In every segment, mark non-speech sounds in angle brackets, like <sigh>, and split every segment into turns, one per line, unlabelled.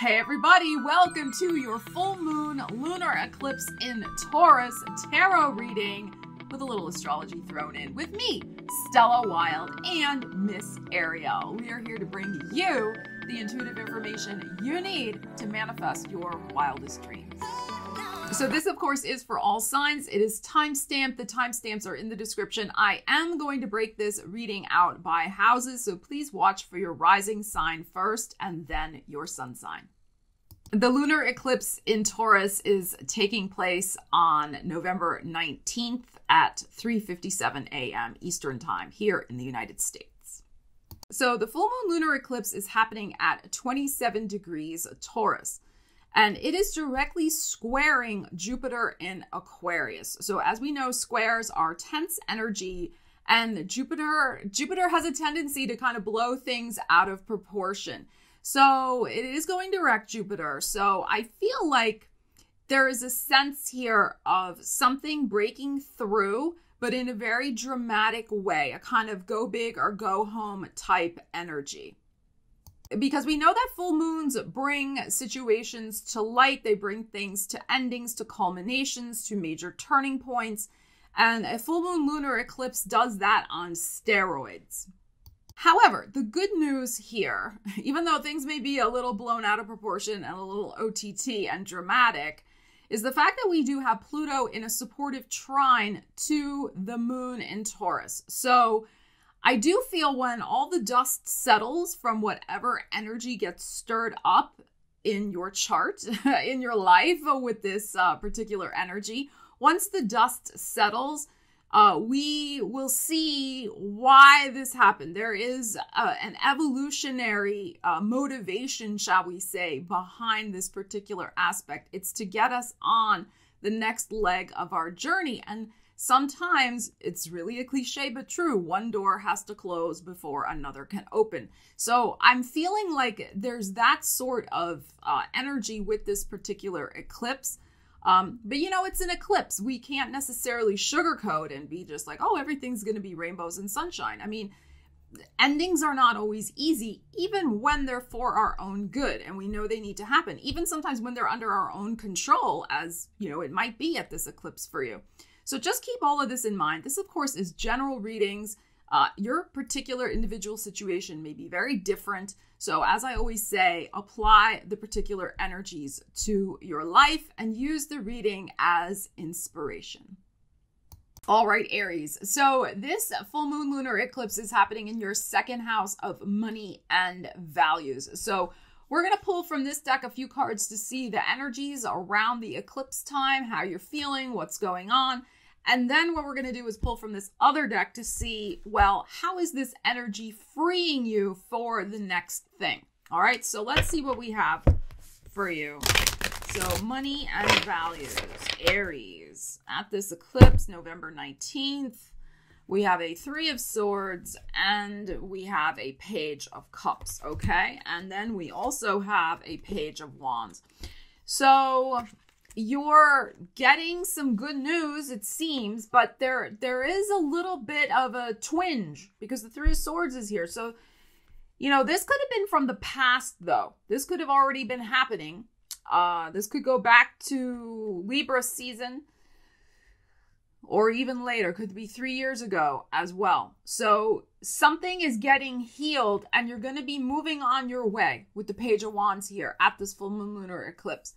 Hey everybody, welcome to your full moon lunar eclipse in Taurus tarot reading with a little astrology thrown in with me, Stella Wilde and Miss Ariel. We are here to bring you the intuitive information you need to manifest your wildest dreams. So this, of course, is for all signs. It is timestamped. The timestamps are in the description. I am going to break this reading out by houses, so please watch for your rising sign first and then your sun sign. The lunar eclipse in Taurus is taking place on November 19th at 3:57 a.m. Eastern Time here in the United States. So the full moon lunar eclipse is happening at 27 degrees Taurus and it is directly squaring Jupiter in Aquarius. So as we know, squares are tense energy and Jupiter Jupiter has a tendency to kind of blow things out of proportion. So it is going direct Jupiter. So I feel like there is a sense here of something breaking through, but in a very dramatic way, a kind of go big or go home type energy because we know that full moons bring situations to light, they bring things to endings, to culminations, to major turning points. And a full moon lunar eclipse does that on steroids. However, the good news here, <laughs> even though things may be a little blown out of proportion and a little OTT and dramatic, is the fact that we do have Pluto in a supportive trine to the moon in Taurus. So I do feel when all the dust settles from whatever energy gets stirred up in your chart, <laughs> in your life with this uh, particular energy, once the dust settles, uh, we will see why this happened. There is uh, an evolutionary uh, motivation, shall we say, behind this particular aspect. It's to get us on the next leg of our journey. And sometimes it's really a cliche but true one door has to close before another can open. So i'm feeling like there's that sort of uh, energy with this particular eclipse. Um, but you know it's an eclipse. We can't necessarily sugarcoat and be just like oh everything's going to be rainbows and sunshine. I mean endings are not always easy even when they're for our own good and we know they need to happen. Even sometimes when they're under our own control as you know it might be at this eclipse for you so just keep all of this in mind. This, of course, is general readings. Uh, your particular individual situation may be very different. So, as I always say, apply the particular energies to your life and use the reading as inspiration. All right, Aries. So, this full moon lunar eclipse is happening in your second house of money and values. So, we're going to pull from this deck a few cards to see the energies around the eclipse time, how you're feeling, what's going on. And then what we're going to do is pull from this other deck to see, well, how is this energy freeing you for the next thing? All right, so let's see what we have for you. So, money and values, Aries. At this eclipse, November 19th, we have a Three of Swords and we have a Page of Cups, okay? And then we also have a Page of Wands. So, you're getting some good news it seems but there there is a little bit of a twinge because the three of swords is here. So you know this could have been from the past though. This could have already been happening. Uh this could go back to libra season or even later. Could be 3 years ago as well. So something is getting healed and you're going to be moving on your way with the page of wands here at this full moon lunar eclipse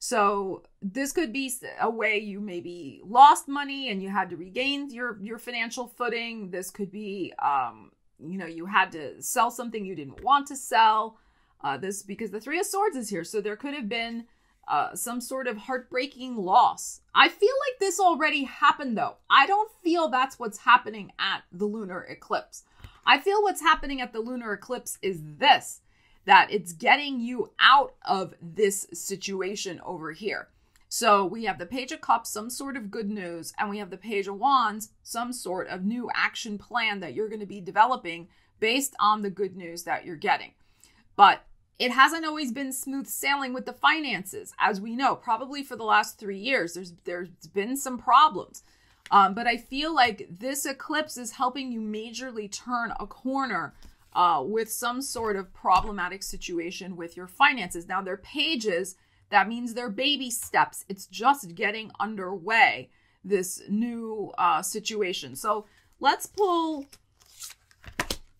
so this could be a way you maybe lost money and you had to regain your your financial footing. This could be um, you know, you had to sell something you didn't want to sell. Uh, this because the three of swords is here, so there could have been uh, some sort of heartbreaking loss. I feel like this already happened though. I don't feel that's what's happening at the lunar eclipse. I feel what's happening at the lunar eclipse is this that it's getting you out of this situation over here. So we have the Page of Cups, some sort of good news, and we have the Page of Wands, some sort of new action plan that you're going to be developing based on the good news that you're getting. But it hasn't always been smooth sailing with the finances, as we know. Probably for the last three years, there's there's been some problems. Um, but I feel like this eclipse is helping you majorly turn a corner uh, with some sort of problematic situation with your finances. Now, they're pages, that means they're baby steps. It's just getting underway, this new uh, situation. So let's pull.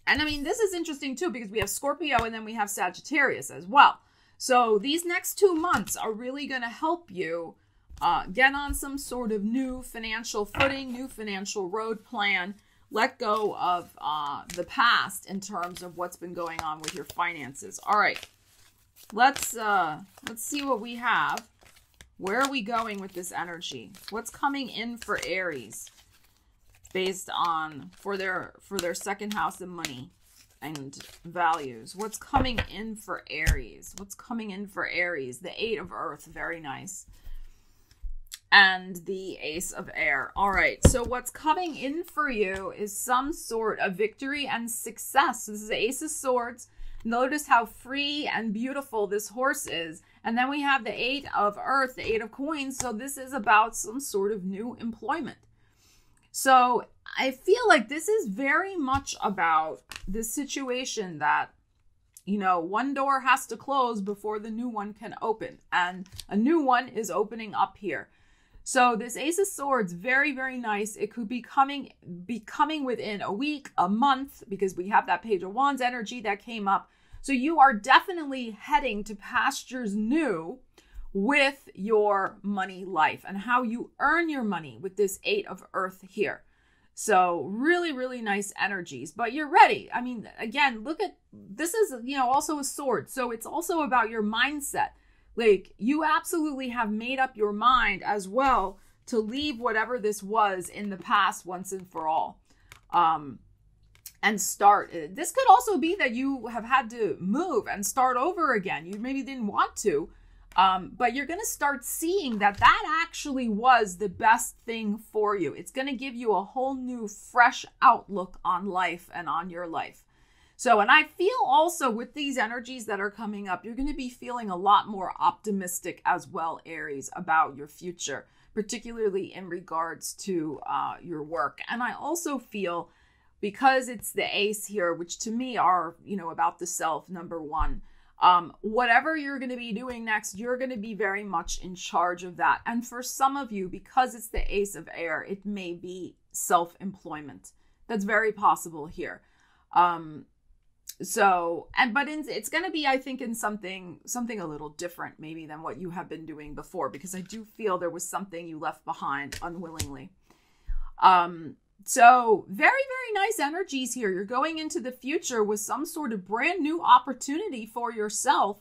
And I mean, this is interesting too because we have Scorpio and then we have Sagittarius as well. So these next two months are really going to help you uh, get on some sort of new financial footing, new financial road plan. Let go of uh, the past in terms of what's been going on with your finances. All right, let's uh, let's see what we have. Where are we going with this energy? What's coming in for Aries based on for their for their second house of money? and values. What's coming in for Aries? What's coming in for Aries? The Eight of Earth, very nice. And the Ace of Air. All right, so what's coming in for you is some sort of victory and success. This is the Ace of Swords. Notice how free and beautiful this horse is. And then we have the Eight of Earth, the Eight of Coins. So this is about some sort of new employment. So I feel like this is very much about the situation that, you know, one door has to close before the new one can open, and a new one is opening up here. So this Ace of Swords, very, very nice. It could be coming, be coming within a week, a month, because we have that Page of Wands energy that came up. So you are definitely heading to pastures new with your money life and how you earn your money with this Eight of Earth here. So really, really nice energies. But you're ready. I mean, again, look at this is you know also a sword. So it's also about your mindset. Like you absolutely have made up your mind as well to leave whatever this was in the past once and for all. Um and start. This could also be that you have had to move and start over again. You maybe didn't want to, um, but you're going to start seeing that that actually was the best thing for you. It's going to give you a whole new, fresh outlook on life and on your life. So, and I feel also with these energies that are coming up, you're going to be feeling a lot more optimistic as well, Aries, about your future, particularly in regards to uh, your work. And I also feel because it's the ace here, which to me are, you know, about the self, number one um, whatever you're going to be doing next, you're going to be very much in charge of that. And for some of you, because it's the ace of air, it may be self employment. That's very possible here. Um, so and but in, it's going to be i think in something something a little different maybe than what you have been doing before because i do feel there was something you left behind unwillingly um so, very, very nice energies here. You're going into the future with some sort of brand new opportunity for yourself,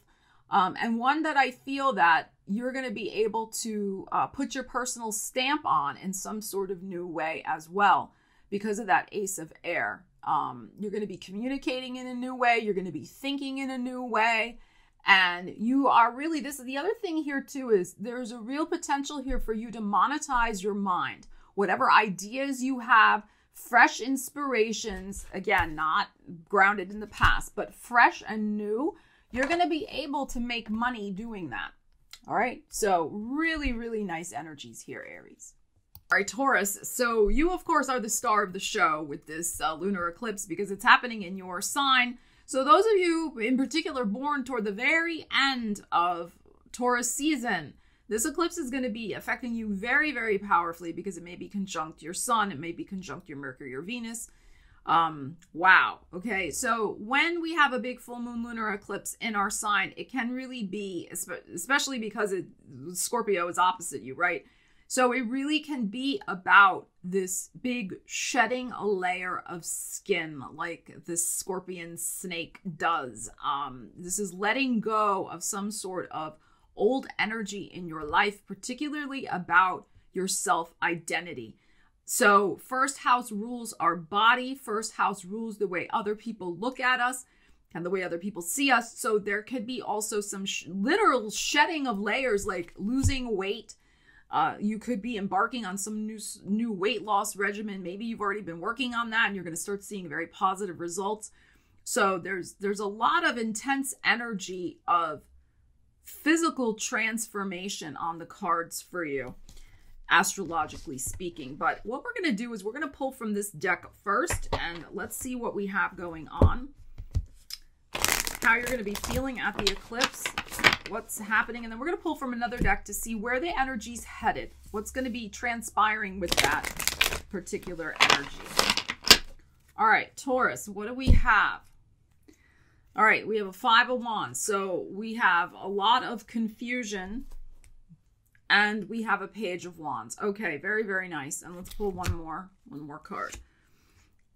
um, and one that I feel that you're going to be able to uh, put your personal stamp on in some sort of new way as well because of that ace of air. Um, you're going to be communicating in a new way, you're going to be thinking in a new way. And you are really, this is the other thing here too, is there's a real potential here for you to monetize your mind whatever ideas you have, fresh inspirations, again, not grounded in the past, but fresh and new, you're going to be able to make money doing that. All right. So, really, really nice energies here, Aries. All right, Taurus. So, you, of course, are the star of the show with this uh, lunar eclipse because it's happening in your sign. So, those of you in particular born toward the very end of Taurus season, this eclipse is going to be affecting you very, very powerfully because it may be conjunct your sun, it may be conjunct your Mercury or Venus. Um, wow. Okay. So when we have a big full moon lunar eclipse in our sign, it can really be, especially because it, Scorpio is opposite you, right? So it really can be about this big shedding a layer of skin like the scorpion snake does. Um, this is letting go of some sort of old energy in your life, particularly about your self identity. So, first house rules our body, first house rules the way other people look at us and the way other people see us. So, there could be also some sh- literal shedding of layers like losing weight. Uh, you could be embarking on some new new weight loss regimen. Maybe you've already been working on that, and you're going to start seeing very positive results. So there's there's a lot of intense energy of physical transformation on the cards for you, astrologically speaking. But what we're going to do is we're going to pull from this deck first, and let's see what we have going on. how you're going to be feeling at the eclipse, what's happening, and then we're going to pull from another deck to see where the energy's headed, what's going to be transpiring with that particular energy. All right, Taurus, what do we have? All right, we have a five of wands. So we have a lot of confusion and we have a page of wands. Okay, very, very nice. And let's pull one more, one more card.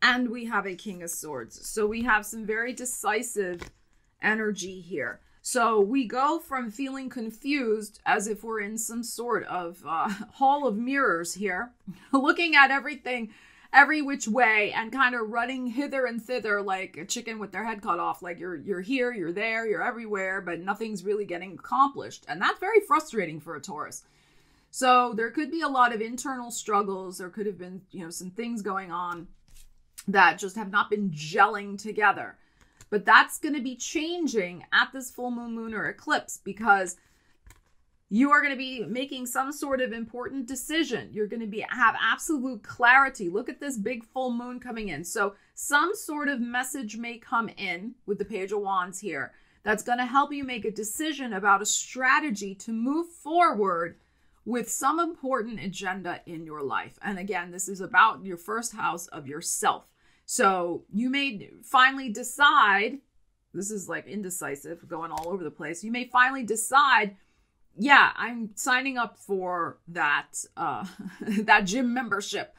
And we have a king of swords. So we have some very decisive energy here. So we go from feeling confused as if we're in some sort of uh, <laughs> hall of mirrors here, <laughs> looking at everything every which way and kind of running hither and thither like a chicken with their head cut off like you're you're here you're there you're everywhere but nothing's really getting accomplished. And that's very frustrating for a taurus so there could be a lot of internal struggles. There could have been you know some things going on that just have not been gelling together but that's going to be changing at this full moon lunar eclipse because you are going to be making some sort of important decision. You're going to be have absolute clarity. Look at this big full moon coming in. So some sort of message may come in with the page of wands here that's going to help you make a decision about a strategy to move forward with some important agenda in your life. And again this is about your first house of yourself so you may finally decide this is like indecisive going all over the place you may finally decide yeah, I'm signing up for that uh <laughs> that gym membership.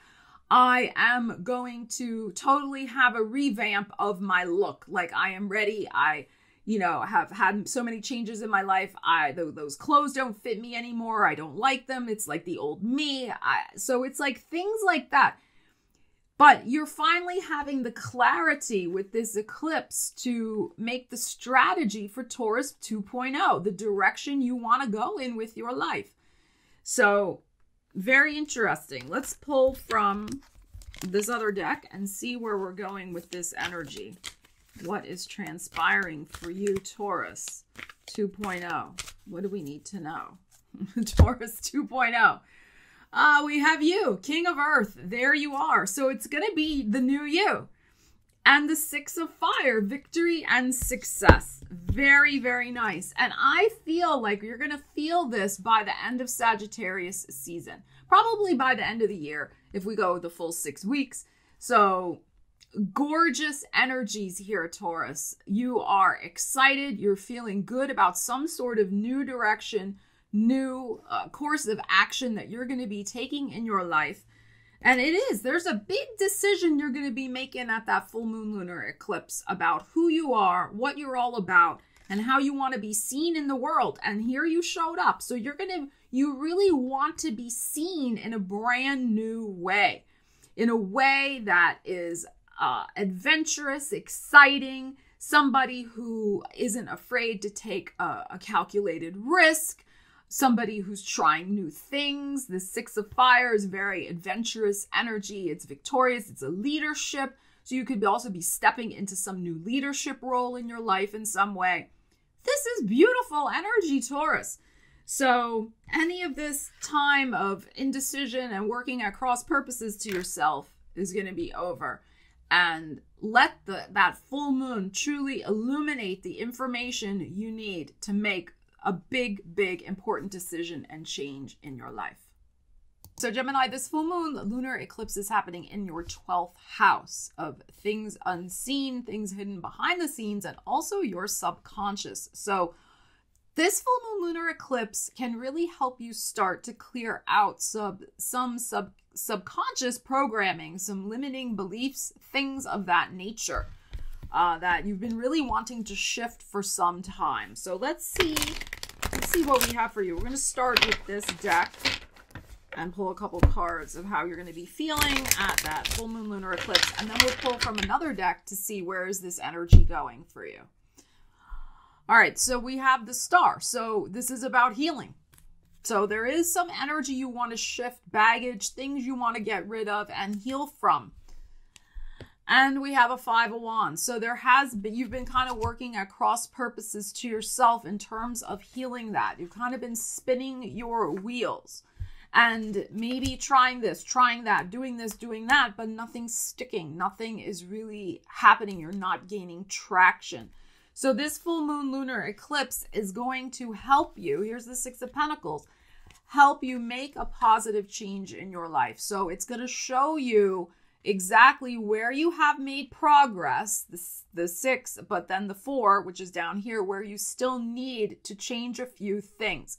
I am going to totally have a revamp of my look. Like I am ready. I you know, have had so many changes in my life. I those clothes don't fit me anymore. I don't like them. It's like the old me. I, so it's like things like that. But you're finally having the clarity with this eclipse to make the strategy for Taurus 2.0, the direction you want to go in with your life. So, very interesting. Let's pull from this other deck and see where we're going with this energy. What is transpiring for you, Taurus 2.0? What do we need to know? <laughs> Taurus 2.0 uh, we have you, King of Earth. There you are. So it's going to be the new you. And the Six of Fire, victory and success. Very, very nice. And I feel like you're going to feel this by the end of Sagittarius season. Probably by the end of the year if we go the full six weeks. So gorgeous energies here, Taurus. You are excited. You're feeling good about some sort of new direction new uh, course of action that you're going to be taking in your life. And it is, there's a big decision you're going to be making at that full moon lunar eclipse about who you are, what you're all about, and how you want to be seen in the world. And here you showed up. So you're going to, you really want to be seen in a brand new way, in a way that is uh, adventurous, exciting, somebody who isn't afraid to take a, a calculated risk somebody who's trying new things. The Six of Fire is very adventurous energy. It's victorious, it's a leadership. So you could also be stepping into some new leadership role in your life in some way. This is beautiful energy, Taurus. So, any of this time of indecision and working at cross purposes to yourself is going to be over. And let the, that full moon truly illuminate the information you need to make a big, big important decision and change in your life. So, Gemini, this full moon lunar eclipse is happening in your 12th house of things unseen, things hidden behind the scenes, and also your subconscious. So, this full moon lunar eclipse can really help you start to clear out sub, some sub, subconscious programming, some limiting beliefs, things of that nature uh, that you've been really wanting to shift for some time. So, let's see let's see what we have for you. We're going to start with this deck and pull a couple cards of how you're going to be feeling at that full moon lunar eclipse. And then we'll pull from another deck to see where is this energy going for you. All right, so we have the star. So this is about healing. So there is some energy you want to shift, baggage, things you want to get rid of and heal from. And we have a five of wands. So there has been, you've been kind of working at cross purposes to yourself in terms of healing that. You've kind of been spinning your wheels and maybe trying this, trying that, doing this, doing that, but nothing's sticking. Nothing is really happening. You're not gaining traction. So, this full moon lunar eclipse is going to help you. Here's the Six of Pentacles help you make a positive change in your life. So, it's going to show you exactly where you have made progress, the, the six, but then the four, which is down here, where you still need to change a few things.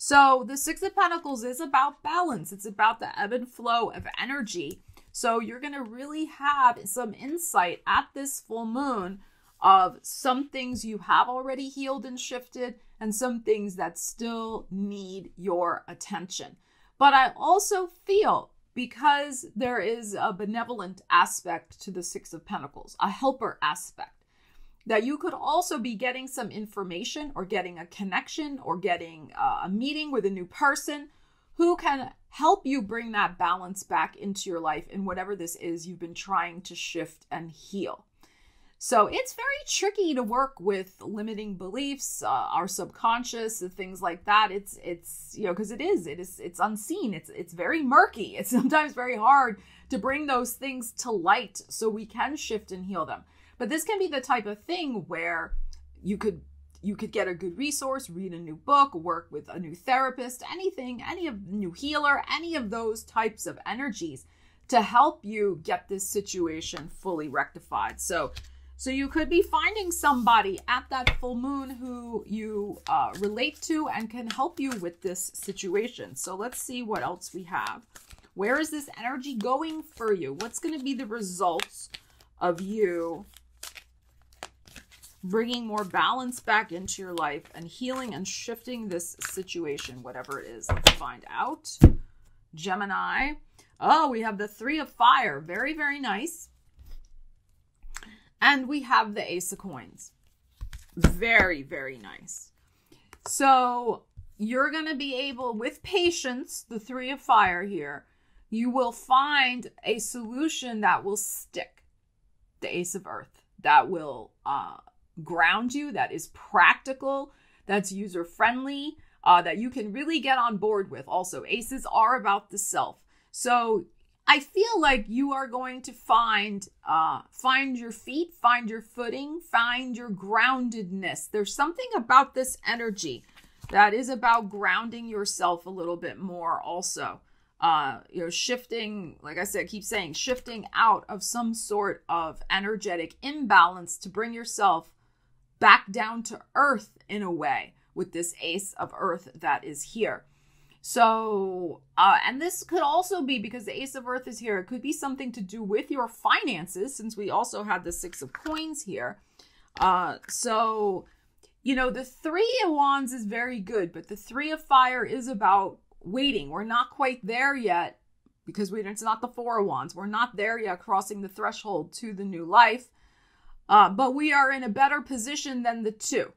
So the Six of Pentacles is about balance. It's about the ebb and flow of energy. So you're going to really have some insight at this full moon of some things you have already healed and shifted and some things that still need your attention. But I also feel because there is a benevolent aspect to the Six of Pentacles, a helper aspect that you could also be getting some information or getting a connection or getting uh, a meeting with a new person who can help you bring that balance back into your life in whatever this is you've been trying to shift and heal. So it's very tricky to work with limiting beliefs, uh, our subconscious, things like that. It's it's you know because it is it is it's unseen. It's it's very murky. <laughs> It's sometimes very hard to bring those things to light so we can shift and heal them. But this can be the type of thing where you could you could get a good resource, read a new book, work with a new therapist, anything, any of new healer, any of those types of energies to help you get this situation fully rectified. So so you could be finding somebody at that full moon who you uh, relate to and can help you with this situation. So let's see what else we have. Where is this energy going for you? What's going to be the results of you bringing more balance back into your life and healing and shifting this situation, whatever it is. Let's find out. Gemini. Oh, we have the Three of Fire. Very, very nice. And we have the Ace of Coins. Very, very nice. So you're going to be able, with patience, the Three of Fire here, you will find a solution that will stick. The Ace of Earth that will uh, ground you, that is practical, that's user friendly, uh, that you can really get on board with. Also, aces are about the self. So I feel like you are going to find uh, find your feet, find your footing, find your groundedness. There's something about this energy that is about grounding yourself a little bit more. Also, uh, you know, shifting, like I said, keep saying, shifting out of some sort of energetic imbalance to bring yourself back down to earth in a way with this ace of earth that is here. So, uh, and this could also be because the ace of earth is here, it could be something to do with your finances since we also had the six of coins here. Uh, so, you know, the three of wands is very good, but the three of fire is about waiting. We're not quite there yet because we, it's not the four of wands. We're not there yet, crossing the threshold to the new life. Uh, but we are in a better position than the two.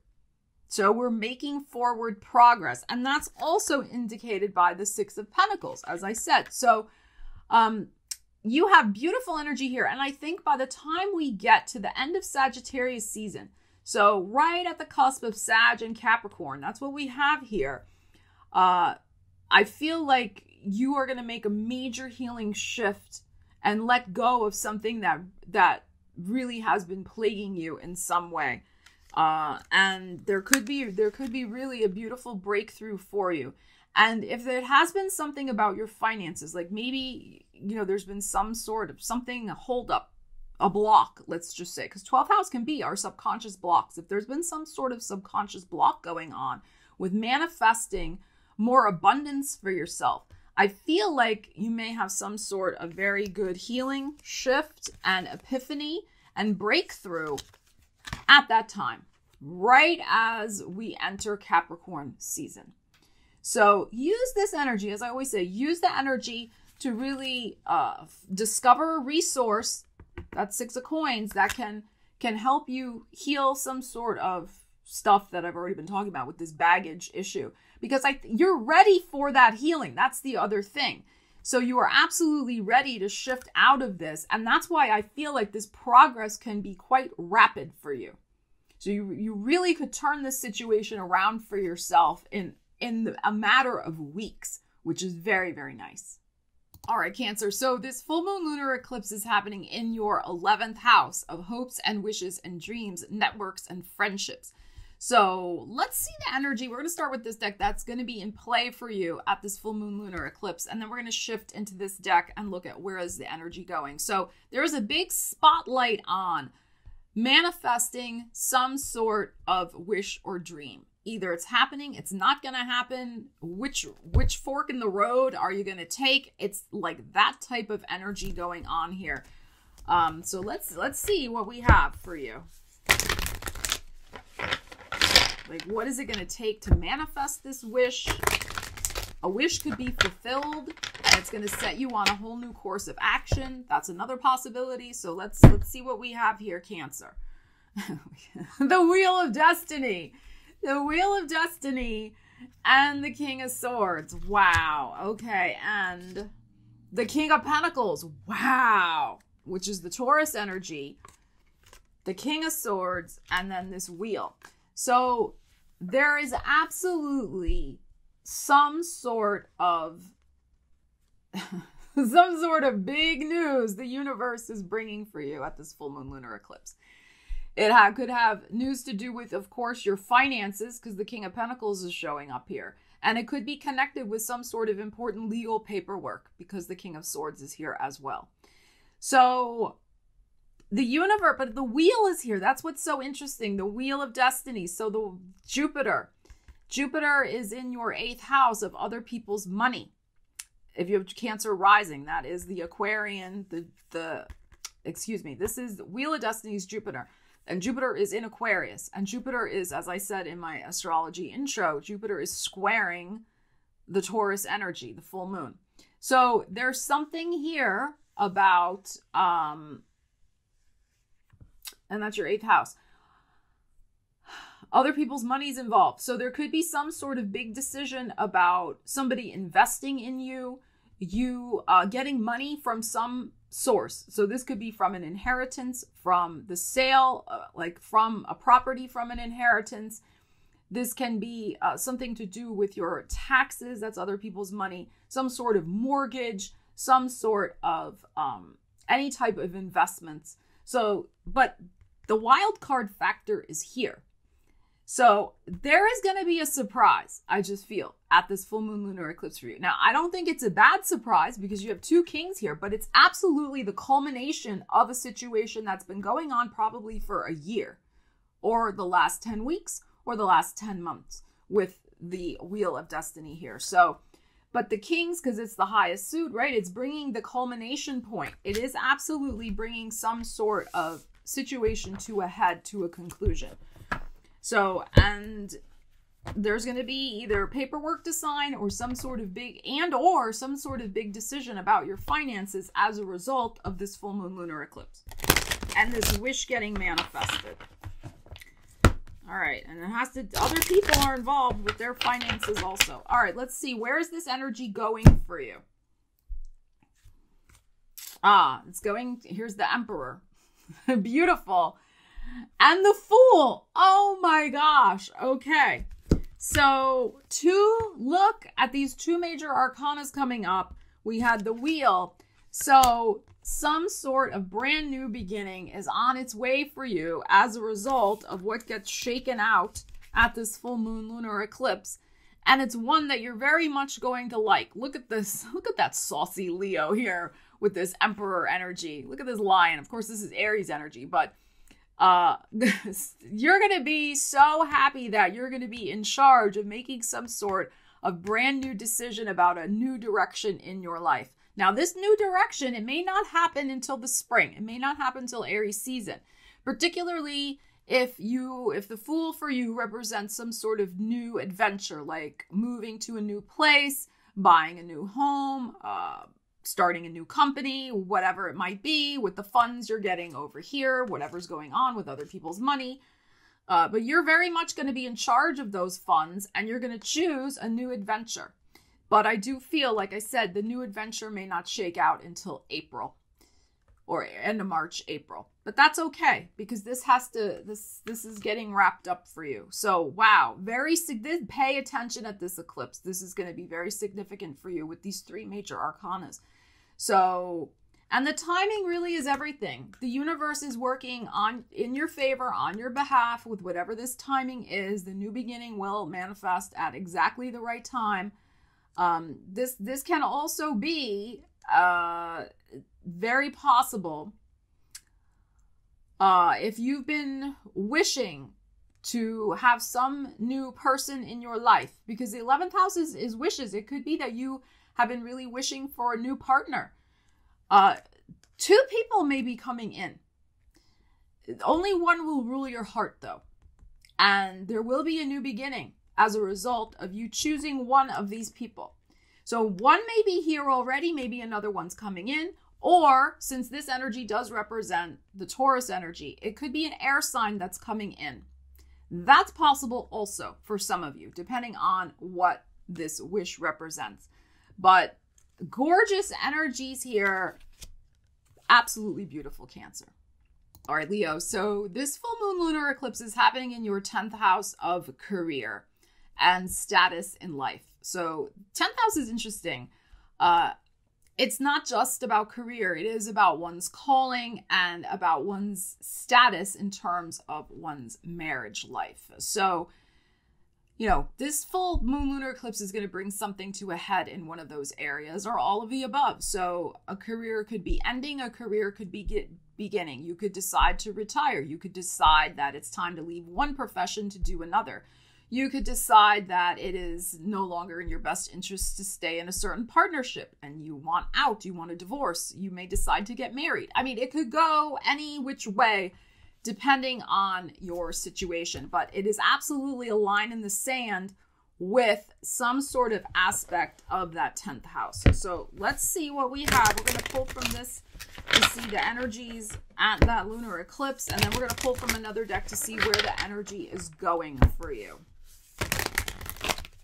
So we're making forward progress. And that's also indicated by the Six of Pentacles, as I said. So um, you have beautiful energy here. And I think by the time we get to the end of Sagittarius season, so right at the cusp of Sag and Capricorn, that's what we have here. Uh, I feel like you are going to make a major healing shift and let go of something that that really has been plaguing you in some way. Uh, and there could be there could be really a beautiful breakthrough for you. And if there has been something about your finances, like maybe you know there's been some sort of something a hold up, a block, let's just say, because 12th house can be our subconscious blocks. If there's been some sort of subconscious block going on with manifesting more abundance for yourself, I feel like you may have some sort of very good healing shift and epiphany and breakthrough at that time, right as we enter Capricorn season. So use this energy, as I always say, use the energy to really uh, discover a resource, that's six of coins, that can can help you heal some sort of stuff that I've already been talking about with this baggage issue because I you're ready for that healing. That's the other thing. So you are absolutely ready to shift out of this and that's why I feel like this progress can be quite rapid for you. So you you really could turn this situation around for yourself in in a matter of weeks, which is very very nice. All right, Cancer. So this full moon lunar eclipse is happening in your 11th house of hopes and wishes and dreams, networks and friendships. So let's see the energy. We're going to start with this deck that's going to be in play for you at this full moon lunar eclipse. And then we're going to shift into this deck and look at where is the energy going. So there is a big spotlight on manifesting some sort of wish or dream either it's happening it's not going to happen which which fork in the road are you going to take it's like that type of energy going on here um so let's let's see what we have for you like what is it going to take to manifest this wish a wish could be fulfilled and it's going to set you on a whole new course of action that's another possibility so let's let's see what we have here cancer <laughs> the wheel of destiny the Wheel of Destiny and the King of Swords. Wow. Okay. And the King of Pentacles. Wow. Which is the Taurus energy. The King of Swords and then this wheel. So there is absolutely some sort of <laughs> some sort of big news the universe is bringing for you at this full moon lunar eclipse. It ha- could have news to do with, of course, your finances, because the King of Pentacles is showing up here. And it could be connected with some sort of important legal paperwork, because the King of Swords is here as well. So the universe, but the wheel is here. That's what's so interesting. The wheel of destiny. So the Jupiter. Jupiter is in your eighth house of other people's money. If you have Cancer rising, that is the Aquarian, the the excuse me, this is Wheel of Destiny's Jupiter. And Jupiter is in Aquarius. And Jupiter is, as I said in my astrology intro, Jupiter is squaring the Taurus energy, the full moon. So there's something here about, um, and that's your eighth house. Other people's money's involved. So there could be some sort of big decision about somebody investing in you, you uh, getting money from some source. So this could be from an inheritance, from the sale, uh, like from a property from an inheritance. This can be uh, something to do with your taxes, that's other people's money, some sort of mortgage, some sort of um, any type of investments. So, but the wild card factor is here. So there is going to be a surprise, I just feel, at this full moon lunar eclipse for you. Now, I don't think it's a bad surprise because you have two kings here, but it's absolutely the culmination of a situation that's been going on probably for a year or the last 10 weeks or the last 10 months with the wheel of destiny here. So, but the kings, because it's the highest suit, right? It's bringing the culmination point. It is absolutely bringing some sort of situation to a head, to a conclusion. So, and there's going to be either paperwork to sign or some sort of big and or some sort of big decision about your finances as a result of this full moon lunar eclipse and this wish getting manifested. All right, and it has to other people are involved with their finances also. All right, let's see where is this energy going for you? Ah, it's going here's the emperor. <laughs> Beautiful and the Fool. Oh my gosh. Okay. So, to look at these two major arcanas coming up, we had the Wheel. So, some sort of brand new beginning is on its way for you as a result of what gets shaken out at this full moon lunar eclipse. And it's one that you're very much going to like. Look at this. <laughs> Look at that saucy Leo here with this emperor energy. Look at this lion. Of course, this is Aries energy, but uh, <laughs> you're going to be so happy that you're going to be in charge of making some sort of brand new decision about a new direction in your life. Now, this new direction, it may not happen until the spring. It may not happen until Aries season, particularly if you if the fool for you represents some sort of new adventure like moving to a new place buying a new home uh, starting a new company, whatever it might be, with the funds you're getting over here, whatever's going on with other people's money. Uh, but you're very much going to be in charge of those funds and you're going to choose a new adventure. But I do feel, like I said, the new adventure may not shake out until April or end of March, April. But that's okay because this has to this this is getting wrapped up for you. So wow, very. Pay attention at this eclipse. This is going to be very significant for you with these three major arcanas. So, and the timing really is everything. The universe is working on in your favor, on your behalf with whatever this timing is. The new beginning will manifest at exactly the right time. Um, this this can also be uh, very possible uh, if you've been wishing to have some new person in your life, because the 11th house is, is wishes. It could be that you have been really wishing for a new partner. Uh, two people may be coming in. Only one will rule your heart, though. And there will be a new beginning as a result of you choosing one of these people. So one may be here already, maybe another one's coming in, or since this energy does represent the Taurus energy, it could be an air sign that's coming in. That's possible also for some of you, depending on what this wish represents. But gorgeous energies here. Absolutely beautiful Cancer. All right, Leo. So this full moon lunar eclipse is happening in your 10th house of career and status in life. So 10th house is interesting. Uh, it's not just about career, it is about one's calling and about one's status in terms of one's marriage life. So, you know, this full moon lunar eclipse is going to bring something to a head in one of those areas or all of the above. So, a career could be ending, a career could be get, beginning. You could decide to retire, you could decide that it's time to leave one profession to do another you could decide that it is no longer in your best interest to stay in a certain partnership and you want out, you want a divorce, you may decide to get married. I mean, it could go any which way depending on your situation, but it is absolutely a line in the sand with some sort of aspect of that 10th house. So let's see what we have. We're going to pull from this to see the energies at that lunar eclipse, and then we're going to pull from another deck to see where the energy is going for you.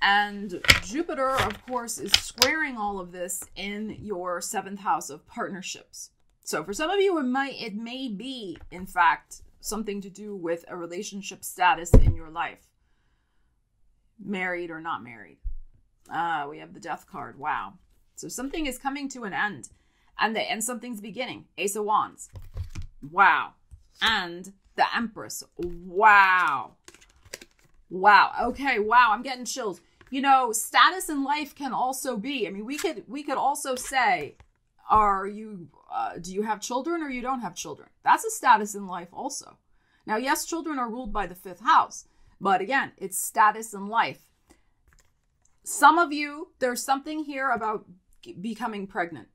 And Jupiter, of course, is squaring all of this in your seventh house of partnerships. So for some of you, it might it may be, in fact, something to do with a relationship status in your life. Married or not married. Uh, we have the death card. Wow. So something is coming to an end. And the and something's beginning. Ace of Wands. Wow. And the Empress. Wow. Wow. Okay. Wow. I'm getting chills you know, status in life can also be. I mean, we could we could also say, are you uh, do you have children or you don't have children? That's a status in life also. Now, yes, children are ruled by the fifth house, but again, it's status in life. Some of you, there's something here about becoming pregnant.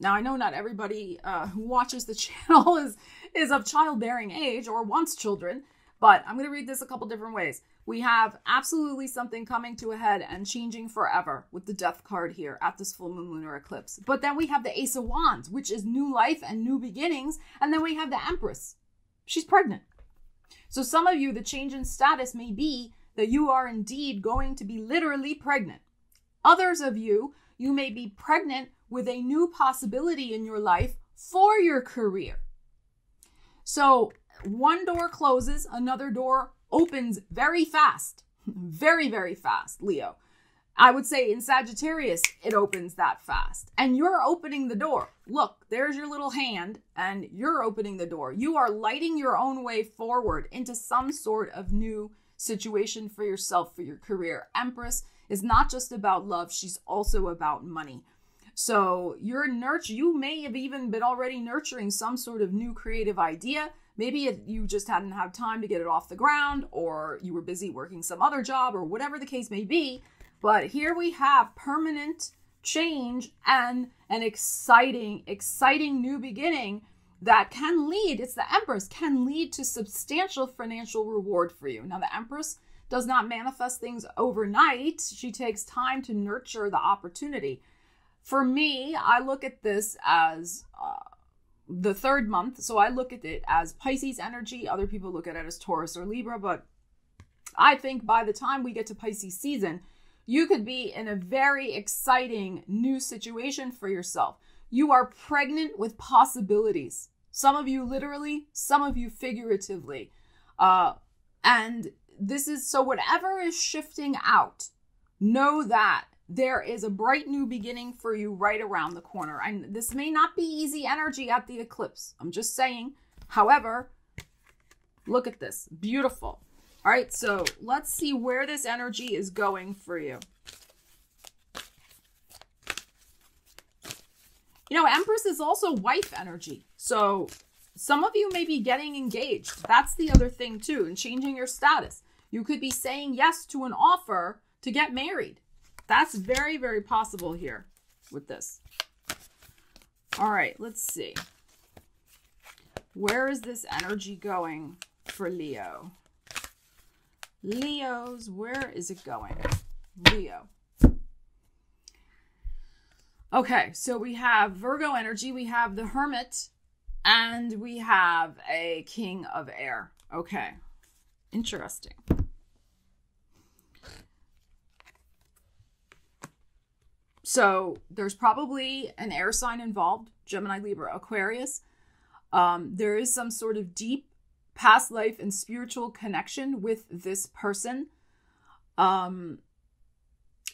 Now, I know not everybody uh, who watches the <laughs> channel is is of childbearing age or wants children, but I'm going to read this a couple different ways we have absolutely something coming to a head and changing forever with the death card here at this full moon lunar eclipse. But then we have the Ace of Wands, which is new life and new beginnings. And then we have the Empress. She's pregnant. So some of you, the change in status may be that you are indeed going to be literally pregnant. Others of you, you may be pregnant with a new possibility in your life for your career. So one door closes, another door opens very fast. <laughs> very, very fast, Leo. I would say in Sagittarius, it opens that fast. And you're opening the door. Look, there's your little hand, and you're opening the door. You are lighting your own way forward into some sort of new situation for yourself, for your career. Empress is not just about love, she's also about money. So you're nurture you may have even been already nurturing some sort of new creative idea Maybe it, you just hadn't had time to get it off the ground, or you were busy working some other job, or whatever the case may be. But here we have permanent change and an exciting, exciting new beginning that can lead, it's the Empress, can lead to substantial financial reward for you. Now, the Empress does not manifest things overnight, she takes time to nurture the opportunity. For me, I look at this as uh, the third month. So I look at it as Pisces energy. Other people look at it as Taurus or Libra. But I think by the time we get to Pisces season, you could be in a very exciting new situation for yourself. You are pregnant with possibilities. Some of you literally, some of you figuratively. Uh, and this is so whatever is shifting out, know that there is a bright new beginning for you right around the corner. And this may not be easy energy at the eclipse. I'm just saying. However, look at this. Beautiful. All right, so let's see where this energy is going for you. You know, Empress is also wife energy. So some of you may be getting engaged. That's the other thing, too, and changing your status. You could be saying yes to an offer to get married. That's very, very possible here with this. All right, let's see. Where is this energy going for Leo? Leos, where is it going? Leo. Okay, so we have Virgo energy, we have the Hermit, and we have a King of Air. Okay, interesting. So there's probably an air sign involved Gemini, Libra, Aquarius. Um, there is some sort of deep past life and spiritual connection with this person. Um,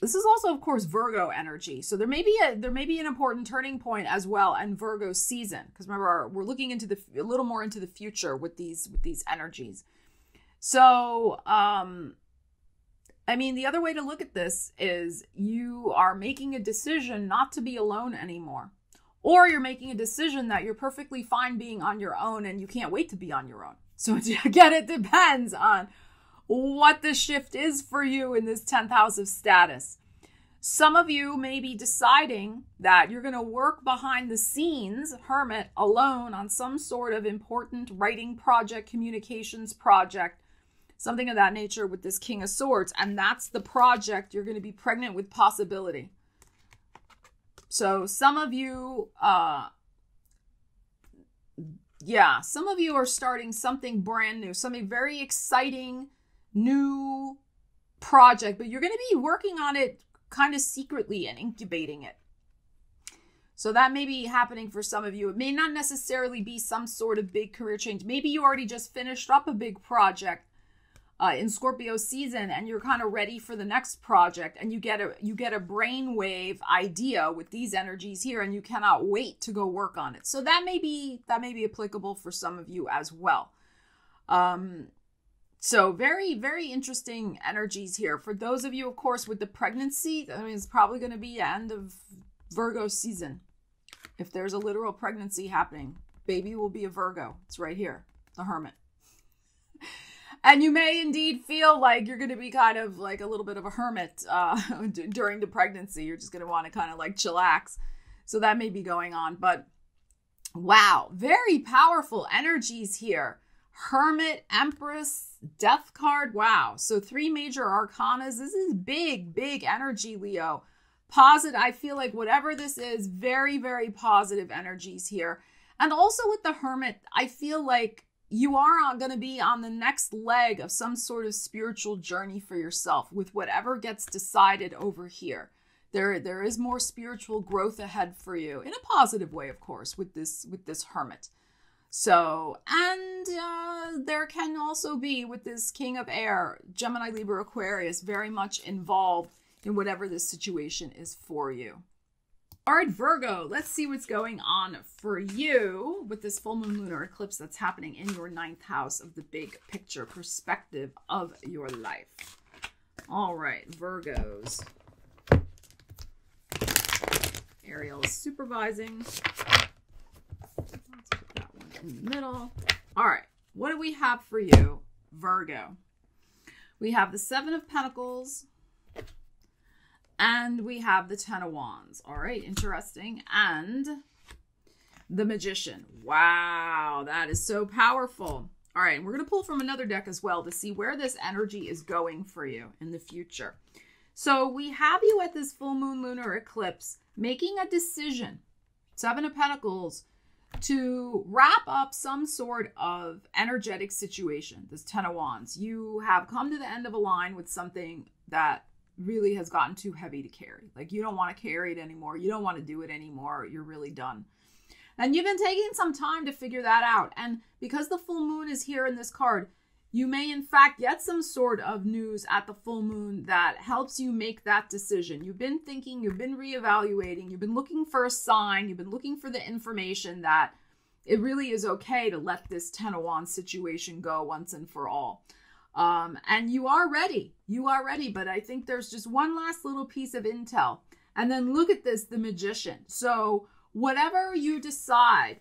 this is also, of course, Virgo energy. So there may be a there may be an important turning point as well, and Virgo season. Because remember, we're looking into the a little more into the future with these with these energies. So, um, I mean, the other way to look at this is you are making a decision not to be alone anymore. Or you're making a decision that you're perfectly fine being on your own and you can't wait to be on your own. <laughs> So <laughs> again, it depends on what the shift is for you in this 10th house of status. Some of you may be deciding that you're going to work behind the scenes, hermit, alone on some sort of important writing project, communications project, something of that nature with this King of Swords. And that's the project you're going to be pregnant with possibility. So some of you, uh, yeah, some of you are starting something brand new, something very exciting, new project, but you're going to be working on it kind of secretly and incubating it. So that may be happening for some of you. It may not necessarily be some sort of big career change. Maybe you already just finished up a big project uh, in Scorpio season and you're kind of ready for the next project and you get a you get a brainwave idea with these energies here and you cannot wait to go work on it. So that may be that may be applicable for some of you as well. Um so very very interesting energies here. For those of you of course with the pregnancy, I mean it's probably going to be the end of Virgo season. If there's a literal pregnancy happening, baby will be a Virgo. It's right here. The hermit. And you may indeed feel like you're going to be kind of like a little bit of a hermit uh, <laughs> during the pregnancy. You're just going to want to kind of like chillax. So that may be going on. But wow, very powerful energies here. Hermit, Empress, Death card. Wow. So three major arcanas. This is big, big energy, Leo. Positive. I feel like whatever this is, very, very positive energies here. And also with the Hermit, I feel like you are going to be on the next leg of some sort of spiritual journey for yourself with whatever gets decided over here. There there is more spiritual growth ahead for you in a positive way of course with this with this hermit. So and uh, there can also be with this king of air gemini libra aquarius very much involved in whatever this situation is for you all right, Virgo, let's see what's going on for you with this full moon lunar eclipse that's happening in your ninth house of the big picture perspective of your life. All right, Virgos. Ariel is supervising. Let's put that one in the middle. All right, what do we have for you, Virgo? We have the Seven of Pentacles, and we have the Ten of Wands. All right, interesting. And the Magician. Wow, that is so powerful. All right, we're going to pull from another deck as well to see where this energy is going for you in the future. So we have you at this full moon lunar eclipse making a decision, Seven of Pentacles, to wrap up some sort of energetic situation, this Ten of Wands. You have come to the end of a line with something that really has gotten too heavy to carry. Like you don't want to carry it anymore. You don't want to do it anymore. You're really done. And you've been taking some time to figure that out. And because the full moon is here in this card, you may in fact get some sort of news at the full moon that helps you make that decision. You've been thinking, you've been reevaluating, you've been looking for a sign, you've been looking for the information that it really is okay to let this Ten of Wands situation go once and for all. Um, and you are ready. You are ready, but I think there's just one last little piece of intel. And then look at this the magician. So, whatever you decide,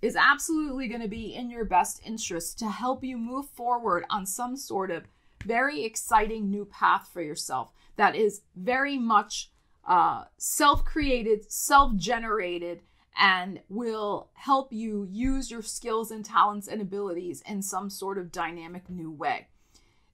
is absolutely going to be in your best interest to help you move forward on some sort of very exciting new path for yourself that is very much uh, self created, self generated, and will help you use your skills and talents and abilities in some sort of dynamic new way.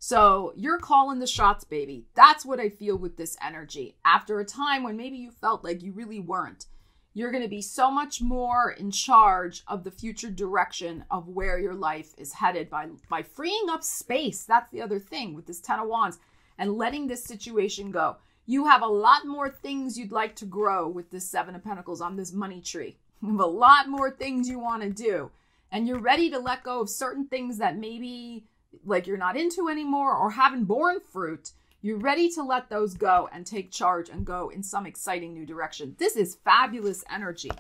So you're calling the shots, baby. That's what I feel with this energy. After a time when maybe you felt like you really weren't you're going to be so much more in charge of the future direction of where your life is headed by by freeing up space that's the other thing with this 10 of wands and letting this situation go you have a lot more things you'd like to grow with this 7 of pentacles on this money tree <laughs> you have a lot more things you want to do and you're ready to let go of certain things that maybe like you're not into anymore or haven't borne fruit you're ready to let those go and take charge and go in some exciting new direction. This is fabulous energy.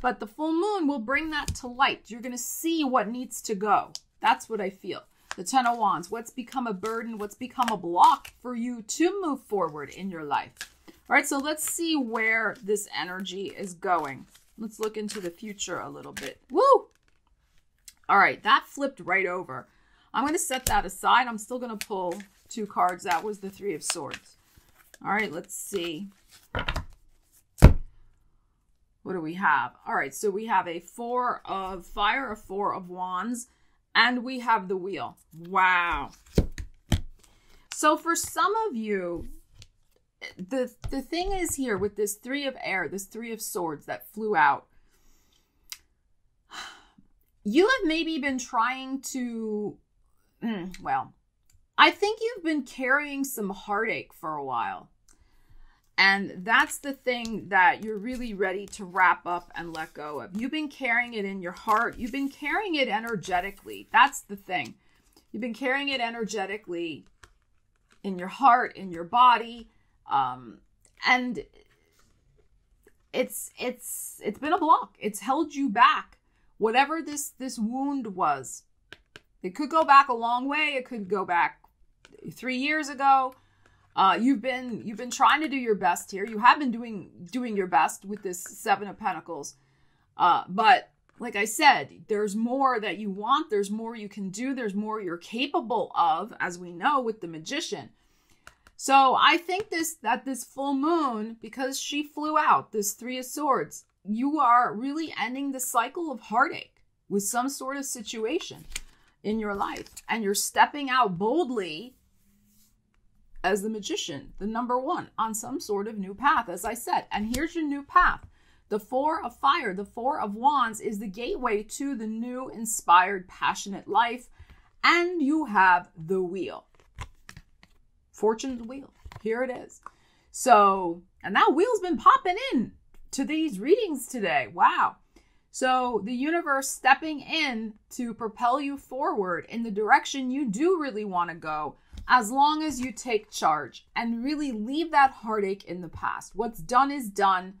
But the full moon will bring that to light. You're going to see what needs to go. That's what I feel. The Ten of Wands, what's become a burden, what's become a block for you to move forward in your life. All right, so let's see where this energy is going. Let's look into the future a little bit. Woo! All right, that flipped right over. I'm going to set that aside. I'm still going to pull two cards. That was the Three of Swords. All right, let's see. What do we have? All right, so we have a Four of Fire, a Four of Wands, and we have the Wheel. Wow. So for some of you, the the thing is here with this three of air this three of swords that flew out you have maybe been trying to mm, well I think you've been carrying some heartache for a while. And that's the thing that you're really ready to wrap up and let go of. You've been carrying it in your heart, you've been carrying it energetically. That's the thing. You've been carrying it energetically in your heart, in your body. Um, and it's it's it's been a block. It's held you back. Whatever this this wound was. It could go back a long way, it could go back three years ago. Uh, you've been you've been trying to do your best here. You have been doing doing your best with this seven of pentacles, uh, but like I said, there's more that you want. There's more you can do. There's more you're capable of, as we know with the magician. So I think this that this full moon, because she flew out, this three of swords, you are really ending the cycle of heartache with some sort of situation in your life, and you're stepping out boldly as the magician, the number one, on some sort of new path, as I said. And here's your new path. The Four of Fire, the Four of Wands, is the gateway to the new, inspired, passionate life. And you have the Wheel. Fortune's Wheel. Here it is. So, and that wheel's been popping in to these readings today. Wow. So, the universe stepping in to propel you forward in the direction you do really want to go as long as you take charge and really leave that heartache in the past. What's done is done.